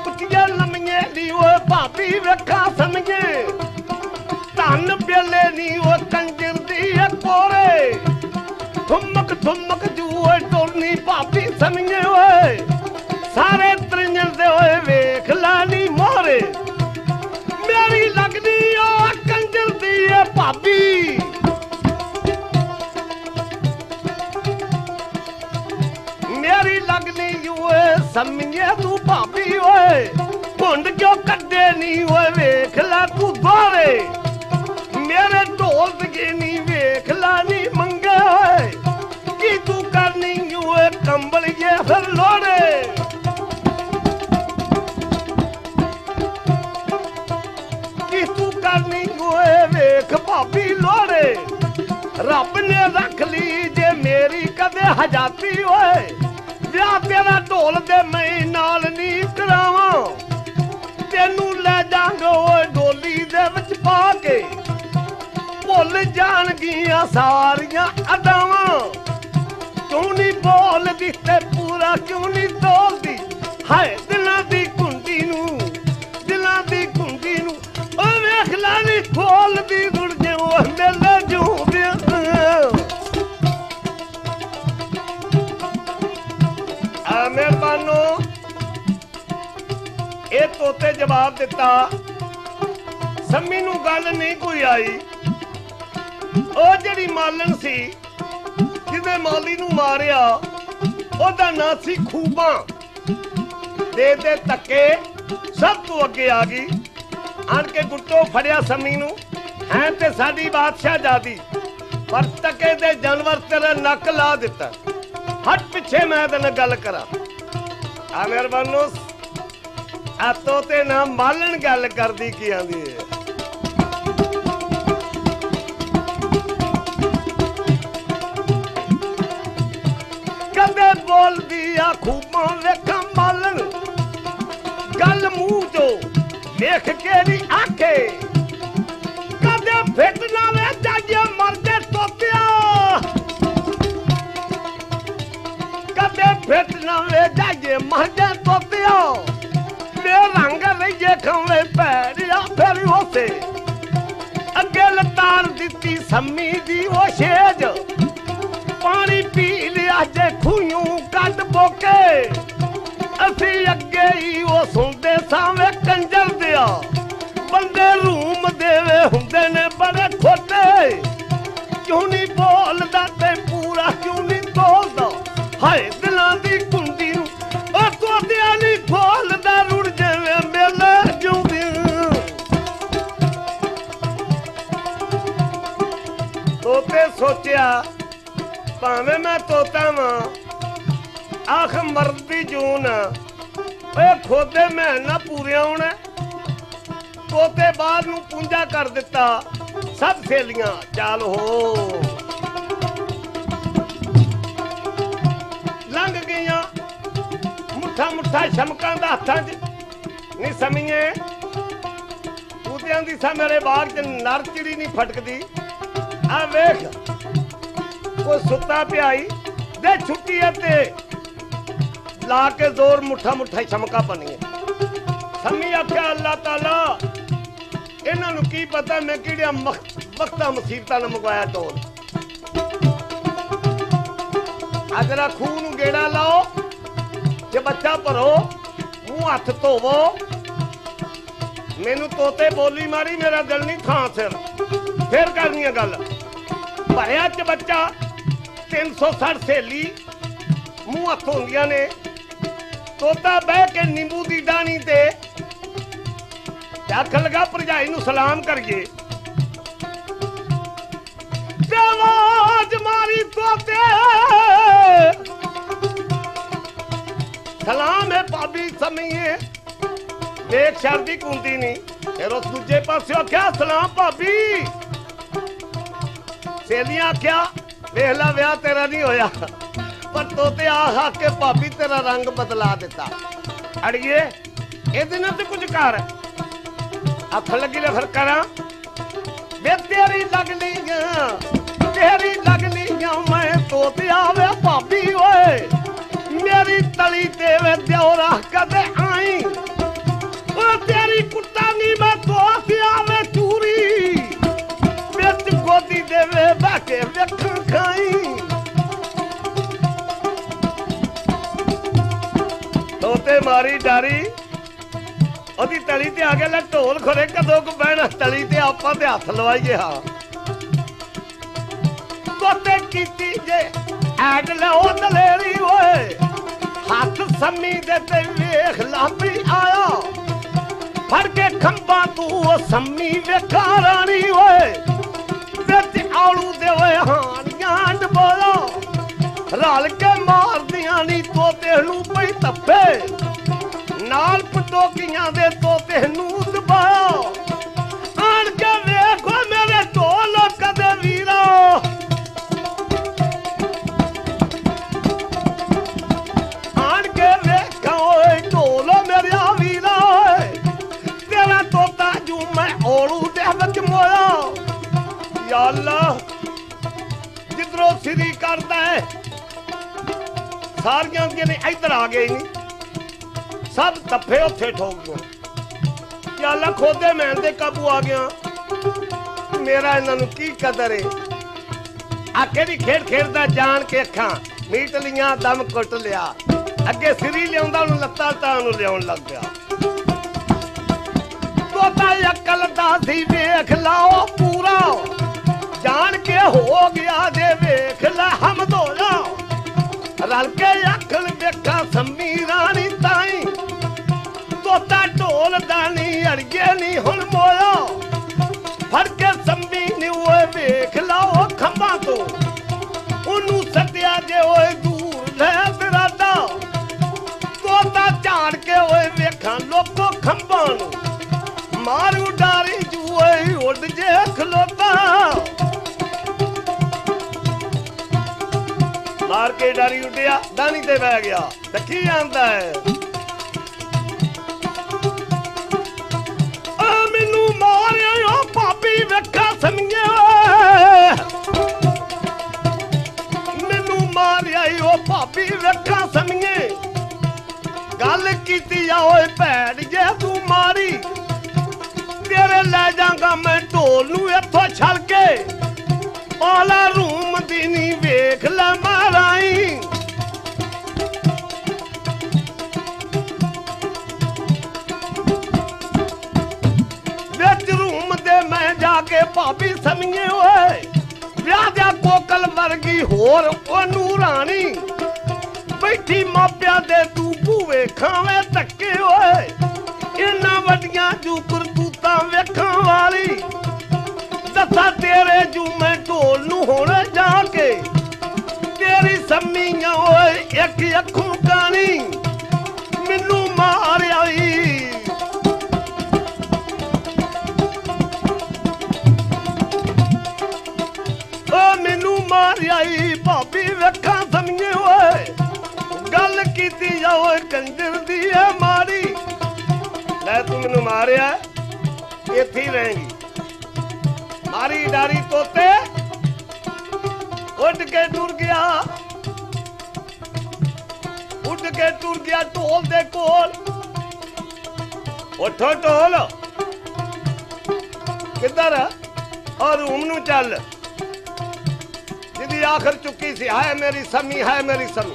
ਪੁੱਤੀਆਂ ਲੰਮੀਆਂ ਦੀ ਉਹ ਭਾਬੀ ਵੇਖਾਂ ਸਮਝੇ। ਧੰਨ ਬੇਲੇ ਨੀ ਉਹ ਕੰਜਰ ਦੀ ਏ ਕੋਰੇ ਧੁਮਕ ਧੁਮਕ ਜੂਏ ਟੋਰਨੀ ਭਾਬੀ ਸਮਝੇ ਓਏ। ਸਾਰੇ ਤਰਿੰਜਣ ਦੇ ਓਏ ਵੇਖ ਲਾਨੀ ਮੋਰੇ। ਮੇਰੀ ਲੱਗਦੀ ਉਹ ਕੰਜਰ ਦੀ ਏ ਭਾਬੀ। ਮੇਰੀ ਲੱਗਦੀ ਓਏ ਸਮਝੇ ਤੂੰ ਭਾਬੀ ਓਏ। ਭੁੰਡ ਕਿਉਂ ਕੱਢੇ ਨਹੀਂ ਓਏ ਵੇਖ ਲੈ ਤੂੰ ਦੋਰੇ। ਮੇਰੇ ਢੋਲ ਤੇ ਨਹੀਂ ਵੇਖ ਲਾ ਨੀ ਮੰਗੇ। ਓਏ ਕੀ ਤੂੰ ਕਰਨੀ ਓਏ ਕੰਬਲੀਏ ਫਿਰ ਲੋੜੇ। ਭਾਬੀ ਲੋੜੇ, ਰੱਬ ਨੇ ਰੱਖ ਲਈ ਜੇ ਮੇਰੀ ਕਦੇ ਹਜਾਤੀ ਓਏ ਵਿਆਹ ਤੇਰਾ ਢੋਲ ਦੇ ਮੈਂ ਨਾਲ ਨਹੀਂ ਕਰਾਵਾਂ। ਤੈਨੂੰ ਲੈ ਜਾਵਾਂਗਾ ਓਏ ਡੋਲੀ ਦੇ ਵਿੱਚ ਪਾ ਕੇ। ਭੁੱਲ ਜਾਣਗੀਆਂ ਸਾਰੀਆਂ ਅਦਾਵਾਂ। ਕਿਉਂ ਨਹੀਂ ਬੋਲਦੀ ਤੇ ਪੂਰਾ ਕਿਉਂ ਨਹੀਂ ਤੋਲਦੀ? ਹਾਏ, ਦਿਲਾਂ ਦੀ ਕੁੰਡੀ ਨੂੰ, ਦਿਲਾਂ ਦੀ ਕੁੰਡੀ ਨੂੰ ਓ ਵੇਖ ਲੈ ਖੋਲਦੀ ਰੁੜ ਜਿਉ ਮੇਲੇ ਜੂਦਿਆਂ ਆ ਮਿਹਰਬਾਨੋ ਇਹ ਤੋਤੇ ਜਵਾਬ ਦਿੱਤਾ, ਸੰਮੀ ਨੂੰ ਗੱਲ ਨਹੀਂ ਕੋਈ ਆਈ। ਉਹ ਜਿਹੜੀ ਮਾਲਣ ਸੀ, ਜਿਹਦੇ ਮਾਲੀ ਨੂੰ ਮਾਰਿਆ, ਉਹਦਾ ਨਾਂ ਸੀ ਖੂਬਾ। ਦੇ ਦੇ ਧੱਕੇ ਸਭ ਤੋਂ ਅੱਗੇ ਆ ਗਈ। ਆਣ ਕੇ ਗੁੱਟੋ ਫੜਿਆ ਸੰਮੀ ਨੂੰ। ਹੈ ਤੇ ਸਾਡੀ ਬਾਦਸ਼ਾਹ ਜਾਦੀ, ਪਰ ਧੱਕੇ ਦੇ ਜਾਨਵਰ ਤੇਰਾ ਨੱਕ ਲਾ ਦਿੱਤਾ। ਹਟ ਪਿੱਛੇ ਮੈਂ ਤੇ ਨਾਲ ਗੱਲ ਕਰਾਂ। ਆ ਮਿਹਰਬਾਨੋ ਆ ਤੋਤੇ ਨਾ ਮਾਲਣ ਗੱਲ ਕਰਦੀ ਕੀ ਆਂਦੀ ਹੈ ਕਦੇ ਬੋਲਦੀ ਆ, ਖੂਬਾਂ ਵੇਖਾਂ ਮਾਲਣ। ਗੱਲ ਮੂੰਹ ਚੋਂ ਵੇਖ ਕੇ ਨਹੀਂ ਆਖੇ। ਕਦੇ ਫਿੱਟ ਨਾ ਵੇ ਜਾਈਏ ਮਰਦੇ ਤੋਤਿਆ ਕਦੇ ਫਿੱਟ ਨਾ ਵੇ ਜਾਈਏ ਮਰਦੇ ਤੋਤਿਆ ਵੇ ਰੰਗ ਲਈਏ ਖਵੇਂ ਪੈਰਿਆ ਫਿਰ ਹੋਸੇ ਅੱਗੇ ਲਤਾਰ ਦਿੱਤੀ ਸੰਮੀ ਦੀ ਉਹ ਛੇਜ। ਪਾਣੀ ਪੀ ਲਿਆ ਜੇ ਖੂਯੂ ਕੱਢ ਬੋਕੇ। ਅਸੀਂ ਅੱਗੇ ਹੀ ਉਹ ਸੁਣਦੇ ਸਾਵੇਂ ਕੰਜਰ ਦਿਆ। ਬੰਦੇ ਰੂਮ ਦੇਵੇ ਹੁੰਦੇ ਨੇ ਬੜੇ ਖੋਟੇ ਕਿਉਂ ਨਹੀਂ ਬੋਲਦਾ ਤੇ ਪੂਰਾ ਕਿਉਂ ਨਹੀਂ ਤੋਲਦਾ? ਹਾਏ ਦਿਲਾਂ ਦੀ ਕੁੰਡੀ ਨੂੰ ਉਹ ਤੋਦਿਆਂ ਨਹੀਂ ਖੋਲਦਾ ਰੁੜ ਜਿਵੇਂ ਮੇਲੇ ਜੁੰਦੀ ਤੋਤੇ ਸੋਚਿਆ, ਭਾਵੇਂ ਮੈਂ ਤੋਤਾ ਵਾਂ ਆਖ ਮਰਦੀ ਜੂਨ। ਓਏ ਖੋਦੇ ਮੈਂ ਨਾ ਪੂਰਿਆ ਹੋਣਾ ਤੋਤੇ ਬਾਹਰ ਨੂੰ ਪੁੰਜਾ ਕਰ ਦਿੱਤਾ। ਸਭ ਸੇਲੀਆਂ ਚੱਲ ਹੋ। ਲੰਘ ਗਈਆਂ। ਮੁੱਠਾ ਮੁੱਠਾ ਸ਼ਮਕਾਂ ਦਾ ਹੱਥਾਂ 'ਚ ਨਹੀਂ ਸਮੀਏ। ਤੂੰ ਦੀ ਸਾ ਮੇਰੇ ਬਾਗ 'ਚ ਨਰ ਚਿੜੀ ਨਹੀਂ ਫਟਕਦੀ। ਆ ਵੇਖ, ਕੋਈ ਸੁੱਤਾ ਪਿਆਈ ਦੇ ਛੁੱਟੀ ਤੇ। ਲਾ ਕੇ ਜ਼ੋਰ ਮੁੱਠਾ ਮੁੱਠਾ ਸ਼ਮਕਾ ਬਣੀਏ ਸੰਮੀ ਆਖਿਆ ਅੱਲਾਹ ਤਾਲਾ, ਇਹਨਾਂ ਨੂੰ ਕੀ ਪਤਾ ਮੈਂ ਕਿਹੜੀਆਂ ਵਕਤਾਂ ਮੁਸੀਬਤਾਂ ਨਾਲ ਮੰਗਵਾਇਆ ਟੋਲ ਅਗਰਾ ਖੂਨ ਨੂੰ ਗੇੜਾ ਲਾਓ, ਜੇ ਬੱਚਾ ਭਰੋ, ਮੂੰਹ ਹੱਥ ਧੋਵੋ। ਮੈਨੂੰ ਤੋਤੇ ਬੋਲੀ ਮਾਰੀ, ਮੇਰਾ ਦਿਲ ਨਹੀਂ ਥਾਂ ਸਿਰ। ਫੇਰ ਕਰਨੀ ਆ ਗੱਲ। ਭਰਿਆ ਚ ਬੱਚਾ 360 ਸੇਲੀ ਮੂੰਹ ਹੱਥ ਹੁੰਦੀਆਂ ਨੇ। ਤੋਤਾ ਬਹਿ ਕੇ ਨਿੰਬੂ ਦੀ ਡਾਣੀ ਤੇ ਤੇ ਲਗਾ ਭਰਜਾਈ ਨੂੰ ਸਲਾਮ ਕਰੀਏ। ਤੇ ਮਾਰੀ ਤੋਤੇ। ਸਲਾਮ ਹੈ ਭਾਬੀ ਸਮੀਏ। ਵੇਖ ਸ਼ਰਦੀ ਕੁੰਦੀ ਨਹੀਂ। ਫਿਰ ਉਸ ਦੂਜੇ ਪਾਸੇ ਆਖਿਆ, ਸਲਾਮ ਭਾਬੀ। ਸੇਲੀਆਂ ਆਖਿਆ, ਵੇਖ ਲੈ, ਵਿਆਹ ਤੇਰਾ ਨਹੀਂ ਹੋਇਆ। ਪਰ ਤੋਤੇ ਆ ਹਾ ਕੇ ਭਾਬੀ ਤੇਰਾ ਰੰਗ ਬਦਲਾ ਦਿੱਤਾ। ਅੜੀਏ, ਇਹਦੇ ਨਾਲ ਤੇ ਕੁਝ ਕਰ ਹੱਥ ਲੱਗੀ ਲੈ ਫਿਰ ਕਰਾਂ। ਵੇ ਤੇਰੀ ਲਗਲੀਆਂ ਤੇਰੀ ਲਗਲੀਆਂ ਮੈਂ ਤੋਤੇ ਆਵੇ ਭਾਬੀ ਓਏ। ਮੇਰੀ ਤਲੀ ਤੇ ਵੇ ਦਿਉਰਾ ਕਦੇ ਆਈ। ਓ ਤੇਰੀ ਕੁੱਤਾ ਨਹੀਂ ਮੈਂ ਤੋਤੇ ਆਵੇ ਚੂਰੀ। ਵਿੱਚ ਗੋਦੀ ਦੇਵੇ ਬਾਕੇ ਵੇਖਣ ਖਾਈ। ਮਾਰੀ ਡਾਰੀ ਉਹਦੀ ਤਲੀ ਤੇ ਆ ਗਿਆ ਲੈ ਢੋਲ ਖਰੇ ਕਦੋਂ ਕੁ ਬਹਿਣਾ? ਤਲੀ ਤੇ ਆਪਾਂ ਤੇ ਹੱਥ ਲਵਾਈਏ, ਹਾਂ। ਕੋਤੇ ਕੀਤੀ ਜੇ, ਐਡ ਲਓ ਦਲੇਰੀ, ਓਏ। ਹੱਥ ਸੰਮੀ ਦੇ ਤੇ ਵੇਖ ਲਾਂਬੀ ਆਇਆ। ਫੜ ਕੇ ਖੰਭਾ ਤੂੰ ਉਹ ਸੰਮੀ ਵੇਖਾ, ਰਾਣੀ, ਓਏ। ਵਿੱਚ ਆਲੂ ਦੇ ਓਏ ਹਾਨੀਆਂ ਡਬੋਲੋ। ਰਲ ਕੇ ਮਾਰਦੀਆਂ ਨੀ, ਤੋਤੇ ਨੂੰ ਪਈ ਧੱਪੇ। ਨਾਲ ਪਟੋਕੀਆਂ ਦੇ ਤੋਤੇ ਨੂੰ ਦਬਾਓ ਆਣ ਕੇ ਵੇਖੋ ਮੇਰੇ ਢੋਲ ਕਦੇ ਵੀਰਾ। ਆਣ ਕੇ ਵੇਖੋ ਓਏ, ਢੋਲ ਮੇਰਿਆ ਵੀਰਾ ਤੇਰਾ ਤੋਤਾ ਜੂ ਮੈਂ ਔਲੂ ਦੇ ਵਿੱਚ ਮੋਇਆ। ਯਾ ਅੱਲਾ ਜਿੱਧਰੋਂ ਸਿਰੀ ਕਰਦਾ ਹੈ ਸਾਰੀਆਂ ਦੀਆਂ ਨੇ, ਇੱਧਰ ਆ ਗਏ ਨਹੀਂ। ਸਭ ਤੱਫੇ ਉੱਥੇ ਠੋਕ ਗਏ। ਯਾ ਅੱਲਾ ਖੋਦੇ ਮੈਂ ਤੇ ਕਾਬੂ ਆ ਗਿਆ। ਮੇਰਾ ਇਹਨਾਂ ਨੂੰ ਕੀ ਕਦਰ ਏ। ਆ ਕਿਹੜੀ ਖੇਡ ਖੇਡਦਾ ਜਾਣ ਕੇ ਅੱਖਾਂ, ਮੀਟ ਲੀਆਂ, ਦਮ ਕੁੱਟ ਲਿਆ। ਅੱਗੇ ਸਿਰੀ ਲਿਆਉਂਦਾ, ਉਹਨੂੰ ਲੱਤਾਂ ਤਾਂ ਉਹਨੂੰ ਲਿਆਉਣ ਲੱਗ ਪਿਆ ਤੋਤਾ ਅਕਲ ਦਾ ਸੀ ਵੇਖ ਲਾਓ ਪੂਰਾ। ਜਾਣ ਕੇ ਹੋ ਗਿਆ ਜੇ ਵੇਖ ਲੈ ਹਮਦ ਹੋਇਆ ਰਲ ਕੇ ਅੱਖਲ ਵੇਖਾਂ ਸੰਮੀ ਰਾਣੀ ਤਾਈ। ਤੋਤਾ ਢੋਲ ਦਾਣੀ ਅੜਗੇ ਨਹੀਂ ਹੁਣ ਮੋਇਆ ਫੜ ਕੇ ਸੰਮੀ ਨੇ, ਓਏ ਵੇਖ ਲਾਓ ਖੰਭਾਂ ਤੋਂ। ਉਹਨੂੰ ਸੱਦਿਆ ਜੇ ਓਏ ਦੂਰ ਲੈ ਦਰਾਦਾ ਤੋਤਾ ਝਾੜ ਕੇ ਓਏ ਵੇਖਾਂ ਲੋਕੋ ਖੰਭਾਂ ਨੂੰ। ਮਾਰੂ ਡਾਰੀ ਜੂਏ, ਉੱਡ ਜੇ ਖਲੋਤਾ। ਮਾਰ ਕੇ ਡਾਰੀ ਉੱਡਿਆ ਦਾਣੀ ਤੇ ਬਹਿ ਗਿਆ ਦੱਖੀ ਜਾਂਦਾ ਹੈ? ਆ ਮੈਨੂੰ ਮਾਰਿਆ ਓ ਭਾਬੀ ਵੇਖਾ ਸਮਝੇ ਮੈਨੂੰ ਮਾਰਿਆ ਓ ਭਾਬੀ ਵੇਖਾ ਸਮਝੇ ਗੱਲ ਕੀਤੀ ਆ, ਓਏ ਭੈਣ ਜੇ ਤੂੰ ਮਾਰੀ। ਤੇਰੇ ਲੈ ਜਾਗਾ ਮੈਂ ਢੋਲ ਨੂੰ ਇੱਥੋਂ ਛਲ ਕੇ। ਆਲਾ ਰੂਮ ਦੀ ਨੀ ਵੇਖ ਲੈ ਮਾਰਾਈ। ਵਿੱਚ ਰੂਮ ਦੇ ਮੈਂ ਜਾ ਕੇ ਭਾਬੀ ਸਮਝੇ ਓਏ। ਵਿਆਹ ਦਾ ਕੋਕਲ ਵਰਗੀ ਹੋਰ ਉਹਨੂੰ ਰਾਣੀ। ਬੈਠੀ ਮਾਪਿਆਂ ਦੇ ਤੂੰ ਭੂਵੇ ਖਾਵੇਂ ਧੱਕੇ, ਓਏ। ਇਹਨਾਂ ਵੱਡੀਆਂ ਜੂ ਕਰਤੂਤਾਂ ਵੇਖਣ ਵਾਲੀ। ਦੱਸਾਂ ਤੇਰੇ ਜੂ ਮੈਂ ਢੋਲ ਨੂੰ ਹੁਣ ਜਾ ਕੇ। ਤੇਰੀ ਸੰਮੀਆਂ ਓਏ, ਇੱਕ ਅੱਖੋਂ ਕਾਣੀ ਮੈਨੂੰ ਮਾਰਿਆ ਈ। ਓ ਮੈਨੂੰ ਮਾਰਿਆ ਈ, ਭਾਬੀ ਵੇਖਾਂ ਸਮਝੇ ਓਏ। ਗੱਲ ਕੀਤੀ ਆ ਓਏ, ਕੰਜਰ ਦੀ ਐ ਮਾਰੀ ਲੈ ਤੂੰ ਮੈਨੂੰ ਮਾਰਿਆ, ਇੱਥੇ ਹੀ ਰਹੇਂਗੀ। ਮਾਰੀ ਡਾਰੀ ਤੋਤੇ ਉੱਡ ਕੇ ਟੁਰ ਗਿਆ। ਉੱਡ ਕੇ ਟੁਰ ਗਿਆ ਢੋਲ ਦੇ ਕੋਲ। ਉੱਠੋ ਢੋਲ। ਕਿੱਧਰ? ਆ ਰੂਮ ਨੂੰ ਚੱਲ। ਜਿਹਦੀ ਆਖਰ ਚੁੱਕੀ ਸੀ, ਹਾਏ ਮੇਰੀ ਸੰਮੀ, ਹਾਏ ਮੇਰੀ ਸੰਮੀ।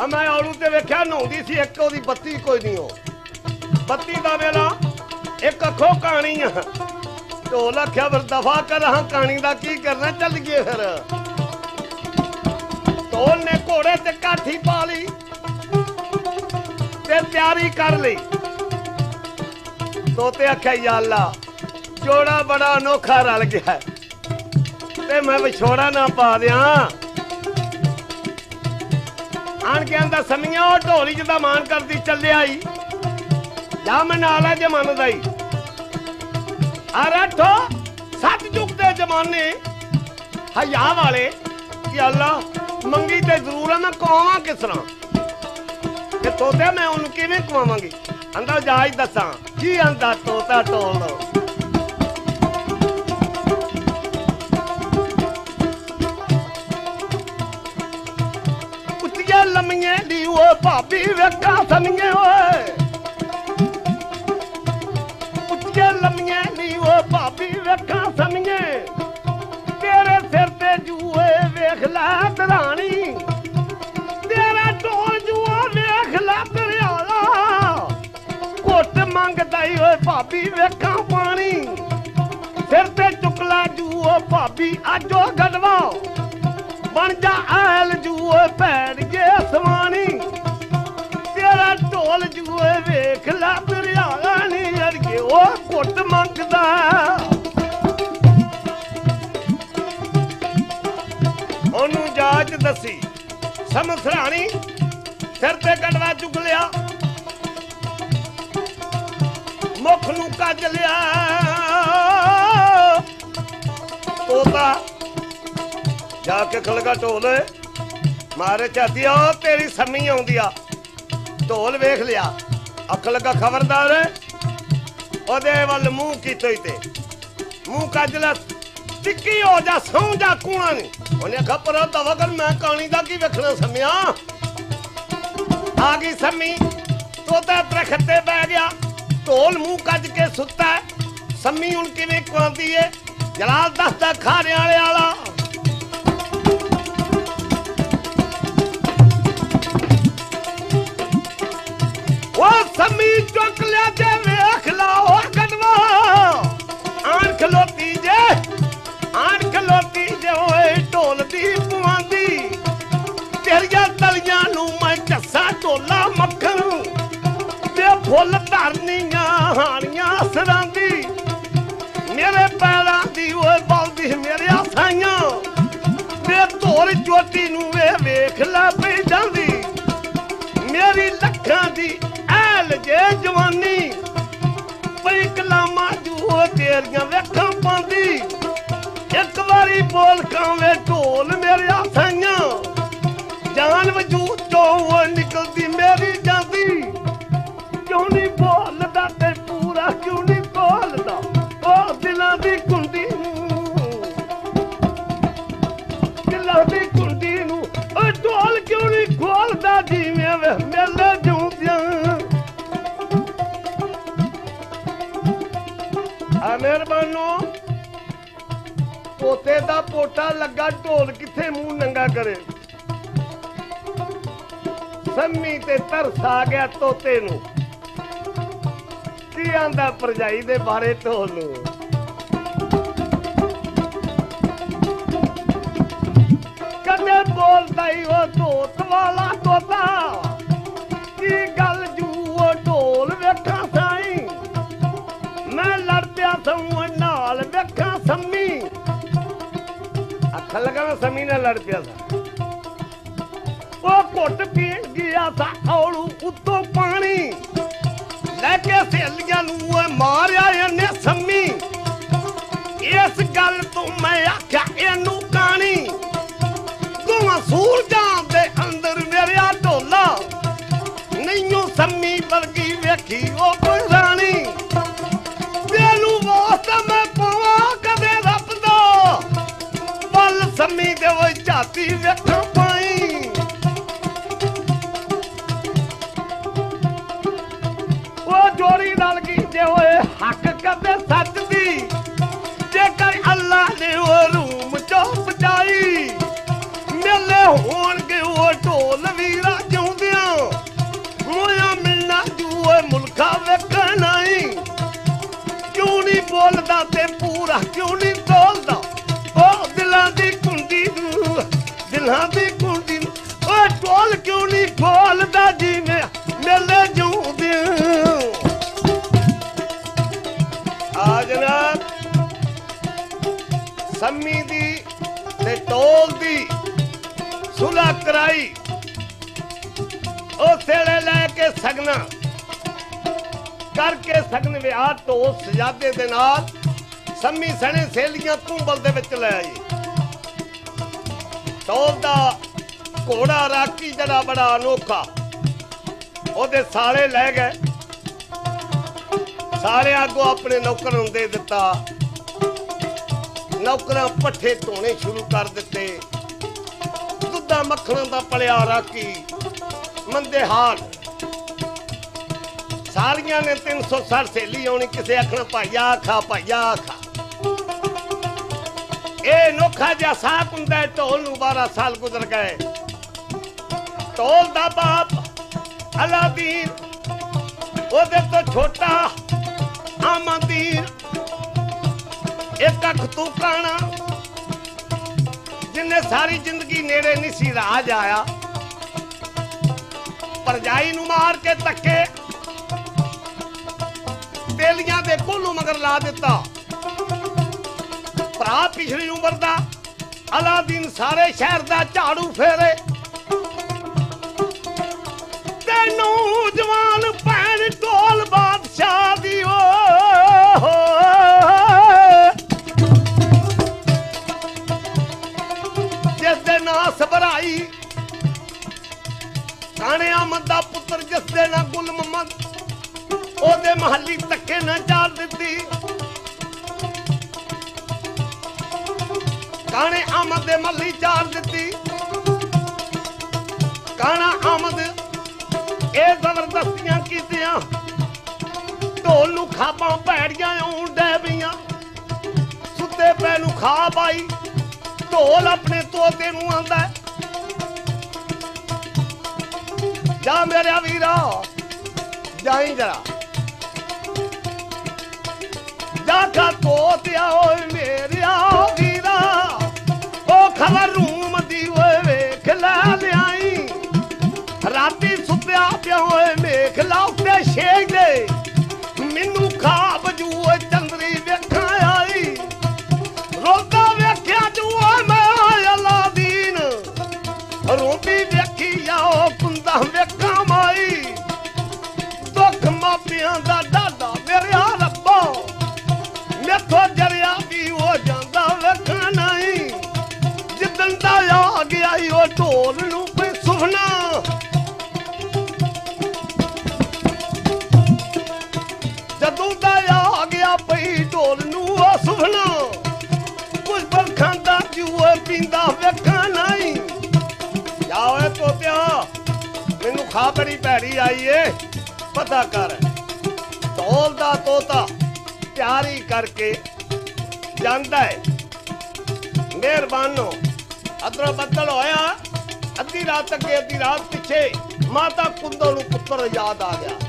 ਆ ਮੈਂ ਔਰੂ ਤੇ ਵੇਖਿਆ, ਨਹਾਉਂਦੀ ਸੀ, ਇੱਕ ਉਹਦੀ ਬੱਤੀ ਕੋਈ ਨਹੀਂ ਉਹ। ਬੱਤੀ ਦਾ ਵੇਲਾ, ਇੱਕ ਅੱਖੋਂ ਕਹਾਣੀ ਆ। ਢੋਲ ਆਖਿਆ, ਫਿਰ ਦਫਾ ਕਰ, ਹਾਂ, ਕਹਾਣੀ ਦਾ ਕੀ ਕਰਨਾ, ਚੱਲ ਗਏ ਫਿਰ। ਢੋਲ ਨੇ ਘੋੜੇ ਤੇ ਕਾਠੀ ਪਾ ਲਈ ਤੇ ਤਿਆਰੀ ਕਰ ਲਈ। ਤੋਤੇ ਆਖਿਆ, ਯਾ ਅੱਲਾ, ਜੋੜਾ ਬੜਾ ਅਨੋਖਾ ਰਲ ਗਿਆ ਤੇ ਮੈਂ ਵਿਛੋੜਾ ਨਾ ਪਾ ਦਿਆਂ। ਆਣ ਕੇ ਆਂਦਾ, ਸਮੀਆਂ, ਉਹ ਢੋਲੀ ਜਿਹਦਾ ਮਾਨ ਕਰਦੀ, ਚੱਲਿਆ ਈ। ਜਾ, ਮੈਂ ਨਾਲ ਆ ਜਮਾਨ ਦਾ ਈ। ਅਰੇ ਠੋ ਸੱਤ ਦੇ ਜ਼ਮਾਨੇ। ਹਯਾ ਵਾਲੇ ਕਿ ਅੱਲਾ ਮੰਗੀ ਤੇ ਜ਼ਰੂਰ ਆ, ਮੈਂ ਕਵਾਵਾਂ ਕਿਸ ਤਰ੍ਹਾਂ? ਕਿ ਤੋਤੇ ਮੈਂ ਉਹਨੂੰ ਕਿਵੇਂ ਕਵਾਵਾਂਗੀ? ਅੰਦਰ ਜਾ ਹੀ ਦੱਸਾਂ। ਕੀ ਆਂਦਾ ਤੋਤਾ ਟੋਲ ਉੱਚੀਆਂ ਲੰਮੀਆਂ ਦੀ ਉਹ ਭਾਬੀ ਵੇਖਾਂ ਸੰਗੇ ਓਏ। ਵੇਖਾਂ ਸੰਗੇ ਤੇਰੇ ਸਿਰ ਤੇ ਜੂਏ ਵੇਖ ਲੈ ਦਰਾਣੀ ਤੇਰਾ ਢੋਲ ਜੂਆ ਵੇਖ ਲੈ ਦਰਿਆਲਾ ਮੰਗਦਾ ਈ ਓਏ ਭਾਬੀ ਵੇਖਾਂ ਪਾਣੀ। ਸਿਰ ਤੇ ਚੁਕਲਾ ਜੂ ਓ ਭਾਬੀ ਆਜੋ ਗੜਵਾ। ਬਣ ਜਾ ਐਲ ਜੂ ਭੈਣ ਜੇ ਅਸਮਾਨੀ ਤੇਰਾ ਢੋਲ ਜੂ ਵੇਖ ਲੈ ਦਰਿਆ ਨੀ ਅੜਕੇ ਉਹ ਘੁੱਟ ਮੰਗਦਾ। ਉਹਨੂੰ ਜਾਚ ਦੱਸੀ। ਸਮਸਰਾਣੀ ਸਿਰ ਤੇ ਕਟਵਾ ਚੁੱਕ ਲਿਆ। ਮੁਖ ਨੂੰ ਕੱਜ ਲਿਆ। ਤੋਤਾ, ਜਾ ਕੇ ਖਲਗਾ ਢੋਲ ਮਾਰੇ ਚਾਤੀ ਆ ਤੇਰੀ ਸੰਮੀ ਆਉਂਦੀ ਆ। ਢੋਲ ਵੇਖ ਲਿਆ। ਅੱਖ ਲੱਗਾ ਖਬਰਦਾਰ। ਉਹਦੇ ਵੱਲ ਮੂੰਹ ਕੀਤੇ ਤੇ। ਮੂੰਹ ਕੱਜ ਲਿਆ। ਟਿੱਕੀ ਹੋ ਜਾ ਸੌਂ ਜਾ ਕੂਣਾ ਨਹੀਂ ਉਹਨੇ ਖਪਰਾ ਤਵਾ ਕਰ ਮੈਂ ਕਾਣੀ ਦਾ ਕੀ ਵੇਖਣਾ ਸੰਮਿਆ? ਆ ਗਈ ਸੰਮੀ। ਤੋਤਾ ਦਰਖਤ ਤੇ ਬਹਿ ਗਿਆ। ਢੋਲ ਮੂੰਹ ਕੱਜ ਕੇ ਸੁੱਤਾ ਹੈ। ਸੰਮੀ ਹੁਣ ਕਿਵੇਂ ਕੁਆਂਦੀ ਏ? ਜਲਾਲ ਦੱਸਦਾ, ਖਾਣੇ ਵਾਲੇ ਵਾਲਾ। ਉਹ ਸੰਮੀ ਚੁੱਕ ਲਿਆ ਜੇ ਵੇਖ ਲਾ, ਉਹ ਗਨਵਾ ਆਣ ਖਲੋਤੀ ਜੇ। ਆਣ ਖਲੋਤੀ ਜੇ ਓਏ ਢੋਲ ਤੇਰੀਆਂ ਤਲੀਆਂ ਨੂੰ ਮੈਂ ਝੱਸਾ ਢੋਲਾ ਮੱਖਣ। ਤੇ ਫੁੱਲ ਧਰਨੀਆਂ ਹਾਣੀਆਂ ਸਰਾਂਦੀ। ਮੇਰੇ ਪੈਰਾਂ ਦੀ ਓਏ ਬਲਦੀ ਮੇਰੇ ਆਸਾਈਆਂ। ਤੇ ਧੋਲ ਚੋਟੀ ਨੂੰ ਵੇ ਵੇਖ ਲੈ ਪਈ ਜਾਂਦੀ। ਮੇਰੀ ਲੱਖਾਂ ਦੀ ਐਲ ਜੇ ਜਵਾਨੀ। ਪਈ ਕਲਾਮਾਂ ਜੂ ਤੇਰੀਆਂ ਵੇਖਾਂ ਪਾਉਂਦੀ। ਇੱਕ ਵਾਰੀ ਬੋਲ ਕਾਵੇਂ ਢੋਲ ਮੇਰੇ ਆਸਾਈਆਂ ਜਾਨ ਵਜੂਦ ਤੋਂ ਨਿਕਲਦੀ ਮੇਰੀ ਜਾਂਦੀ। ਕਿਉਂ ਨਹੀਂ ਬੋਲਦਾ ਤੇ ਪੂਰਾ ਕਿਉਂ ਨਹੀਂ ਬੋਲਦਾ? ਉਹ ਦਿਲਾਂ ਦੀ ਕੁੰਡੀ ਦਿਲਾਂ ਦੀ ਕੁੰਡੀ ਨੂੰ। ਉਹ ਢੋਲ ਕਿਉਂ ਨਹੀਂ ਖੋਲਦਾ ਜਿਵੇਂ ਵੇ ਮੇਲੇ ਜੂੰਦਿਆਂ। ਆ ਮਿਹਰਬਾਨੋ। ਪੋਤੇ ਦਾ ਪੋਟਾ ਲੱਗਾ ਢੋਲ ਕਿੱਥੇ ਮੂੰਹ ਨੰਗਾ ਕਰੇ? ਸੰਮੀ ਤੇ ਤਰਸ ਆ ਗਿਆ ਤੋਤੇ ਨੂੰ। ਕੀ ਆਂਦਾ ਪਰਜਾਈ ਦੇ ਬਾਰੇ ਢੋਲ ਨੂੰ? ਕਦੇ ਬੋਲਦਾ ਈ ਉਹ ਢੋਤ ਵਾਲਾ ਤੋਤਾ। ਕੀ ਗੱਲ ਜੂ ਉਹ ਢੋਲ ਵੇਖਾਂ ਸਾਈ? ਮੈਂ ਲੜ ਪਿਆ ਸੌਂ ਨਾਲ ਵੇਖਾਂ ਸੰਮੀ। ਅੱਖ ਲਗਾ ਮੈਂ ਸੰਮੀ ਨਾਲ ਲੜ ਪਿਆ ਸਾਂ ਉਹ ਘੁੱਟ ਪੀਣ ਗਿਆ ਸਾ ਔਲੂ ਉੱਤੋਂ ਪਾਣੀ। ਲੈ ਕੇ ਸਹੇਲੀਆਂ ਨੂੰ ਓਏ ਮਾਰਿਆ ਇਹਨੇ ਸੰਮੀ। ਇਸ ਗੱਲ ਤੋਂ ਮੈਂ ਆਖਿਆ, ਇਹਨੂੰ ਕਾਣੀ। ਤੂੰ ਸੂਰਜਾਂ ਦੇ ਅੰਦਰ ਮੇਰਿਆ ਢੋਲਾ। ਨਹੀਂਓ ਸੰਮੀ ਵਰਗੀ ਵੇਖੀ ਉਹ ਕੋਈ ਰਾਣੀ। ਤੈਨੂੰ ਵਾਸਤਾ ਮੈਂ ਪਵਾ ਸੰਮੀ ਦੇ ਓਏ ਝਾਤੀ ਵੇਖਾਂ ਪਾਈ। ਉਹ ਜੋੜੀ ਨਾਲ ਕੀਤੇ ਹੋਏ ਹੱਕ ਕਦੇ ਸੱਚ ਦੀ। ਜੇਕਰ ਅੱਲਾ ਨੇ ਉਹ ਰੂਮ ਚੋਂ ਬਚਾਈ ਮੇਲੇ ਹੋਣਗੇ ਉਹ ਢੋਲ ਵੀਰਾ ਜਿਉਂਦਿਆਂ। ਹੋਇਆ ਮਿਲਣਾ ਜੂ ਓਏ ਮੁਲਕਾ ਵੇਖਣਾ ਈ ਕਿਉਂ ਨਹੀਂ ਬੋਲਦਾ ਤੇ ਪੂਰਾ ਕਿਉਂ ਨਹੀਂ ਤੋਲਦਾ ਦਿਲਾਂ ਦੀ ਕੁੰਡੀ ਓਏ ਢੋਲ ਕਿਉਂ ਨਹੀਂ ਖੋਲਦਾ ਜਿਵੇਂ ਮੇਲੇ ਜੂਦਿਆਂ ਆ ਜਨਾਬ ਸੰਮੀ ਦੀ ਤੇ ਢੋਲ ਦੀ ਸੁਲਾ ਕਰਾਈ। ਉਹ ਥੇੜੇ ਲੈ ਕੇ ਸਗਨਾ। ਕਰਕੇ ਸਗਨ ਵਿਆਹ ਢੋਲ ਸਜਾਦੇ ਦੇ ਨਾਲ ਸੰਮੀ ਸਣੇ ਸੇਲੀਆਂ ਧੂੰਬਲ ਦੇ ਵਿੱਚ ਲੈ ਆਈ। ਢੋਲ ਦਾ ਘੋੜਾ ਰਾਕੀ ਜਿਹੜਾ ਬੜਾ ਅਨੋਖਾ। ਉਹਦੇ ਸਾਲੇ ਲੈ ਗਏ। ਸਾਰੇ ਆਗੋ ਆਪਣੇ ਨੌਕਰ ਨੂੰ ਦੇ ਦਿੱਤਾ। ਨੌਕਰਾਂ ਪੱਠੇ ਧੋਣੇ ਸ਼ੁਰੂ ਕਰ ਦਿੱਤੇ। ਦੁੱਧਾ ਮੱਖਣਾਂ ਦਾ ਪਲਿਆ ਰਾਕੀ ਮੰਦੇ ਹਾਲ। ਸਾਰੀਆਂ ਨੇ 360 ਸਹੇਲੀ ਆਉਣੀ, ਕਿਸੇ ਆਖਣਾ ਭਾਈਆ ਖਾ ਭਾਈਆ ਖਾ। ਇਹ ਨੋਖਾ ਜਿਹਾ ਸਾਥ ਹੁੰਦਾ ਢੋਲ ਨੂੰ 12 ਸਾਲ ਗੁਜ਼ਰ ਗਏ। ਢੋਲ ਦਾ ਬਾਪ ਅਲਾਦੀਨ ਉਹਦੇ ਤੋਂ ਛੋਟਾ ਆਮਦੀਨ ਇੱਕ ਅੱਖ ਤੂੰ ਕਾਣਾ ਜਿੰਨੇ ਸਾਰੀ ਜ਼ਿੰਦਗੀ ਨੇੜੇ ਨਹੀਂ ਸੀ ਰਾਜ ਆਇਆ। ਪਰਜਾਈ ਨੂੰ ਮਾਰ ਕੇ ਧੱਕੇ ਤੇਲੀਆਂ ਦੇ ਕੋਲੂ ਮਗਰ ਲਾ ਦਿੱਤਾ। ਭਰਾ ਪਿਛਲੀ ਉਮਰ ਦਾ, ਅਲਾਦੀਨ ਸਾਰੇ ਸ਼ਹਿਰ ਦਾ ਝਾੜੂ ਫੇਰੇ। ਤੇ ਨੌਜਵਾਨ ਭੈਣ ਢੋਲ ਬਾਦਸ਼ਾਹ ਦੀ ਓ। ਜਿਸ ਦੇ ਨਾਂ ਸਬਰਾਈ ਕਾਣੇ ਅਹਿਮਦ ਦਾ ਪੁੱਤਰ ਜਿਸ ਦੇ ਨਾਂ ਗੁਲ ਉਹਦੇ ਮਹੱਲੀ ਧੱਕੇ ਨਾ ਚਾਰ ਦਿੱਤੀ। ਕਾਣੇ ਆਮਦ ਦੇ ਮੱਲੀ ਚਾਰ ਦਿੱਤੀ। ਕਾਣਾ ਅਹਿਮਦ ਇਹ ਜ਼ਬਰਦਸਤੀਆਂ ਕੀਤੀਆਂ। ਢੋਲ ਨੂੰ ਖਾਪਾਂ ਭੈੜੀਆਂ ਆਉਣ ਪਈਆਂ ਸੁੱਤੇ ਪੈ ਨੂੰ ਖਾ ਪਾਈ ਢੋਲ ਆਪਣੇ ਤੋਤੇ ਨੂੰ ਆਂਦਾ। ਹੈ। ਜਾ ਮੇਰਿਆ ਵੀਰਾ, ਜਾਈ ਜਰਾ। ਜਾ ਕਾ ਤੋਤਿਆ ਓਏ ਮੇਰਿਆ। ਉਹ ਰੂਮ ਦੀ ਓਏ ਵੇਖ ਲੈ ਲਿਆਈ। ਰਾਤੀ ਸੁੱਤਿਆ ਪਿਆ ਓਏ ਵੇਖ ਲਾ ਉੱਤੇ ਛੇਕ ਦੇ। ਮੈਨੂੰ ਬੜੀ ਭੈੜੀ ਆਈ ਏ। ਪਤਾ ਕਰ। ਢੋਲ ਦਾ ਤੋਤਾ ਤਿਆਰੀ ਕਰਕੇ ਜਾਂਦਾ ਹੈ ਮਿਹਰਬਾਨੋ। ਅਦਰਾ ਬੱਦਲ ਹੋਇਆ। ਅੱਧੀ ਰਾਤ ਅੱਗੇ, ਅੱਧੀ ਰਾਤ ਪਿੱਛੇ। ਮਾਤਾ ਕੁੰਦੋ ਨੂੰ ਪੁੱਤਰ ਯਾਦ ਆ ਗਿਆ।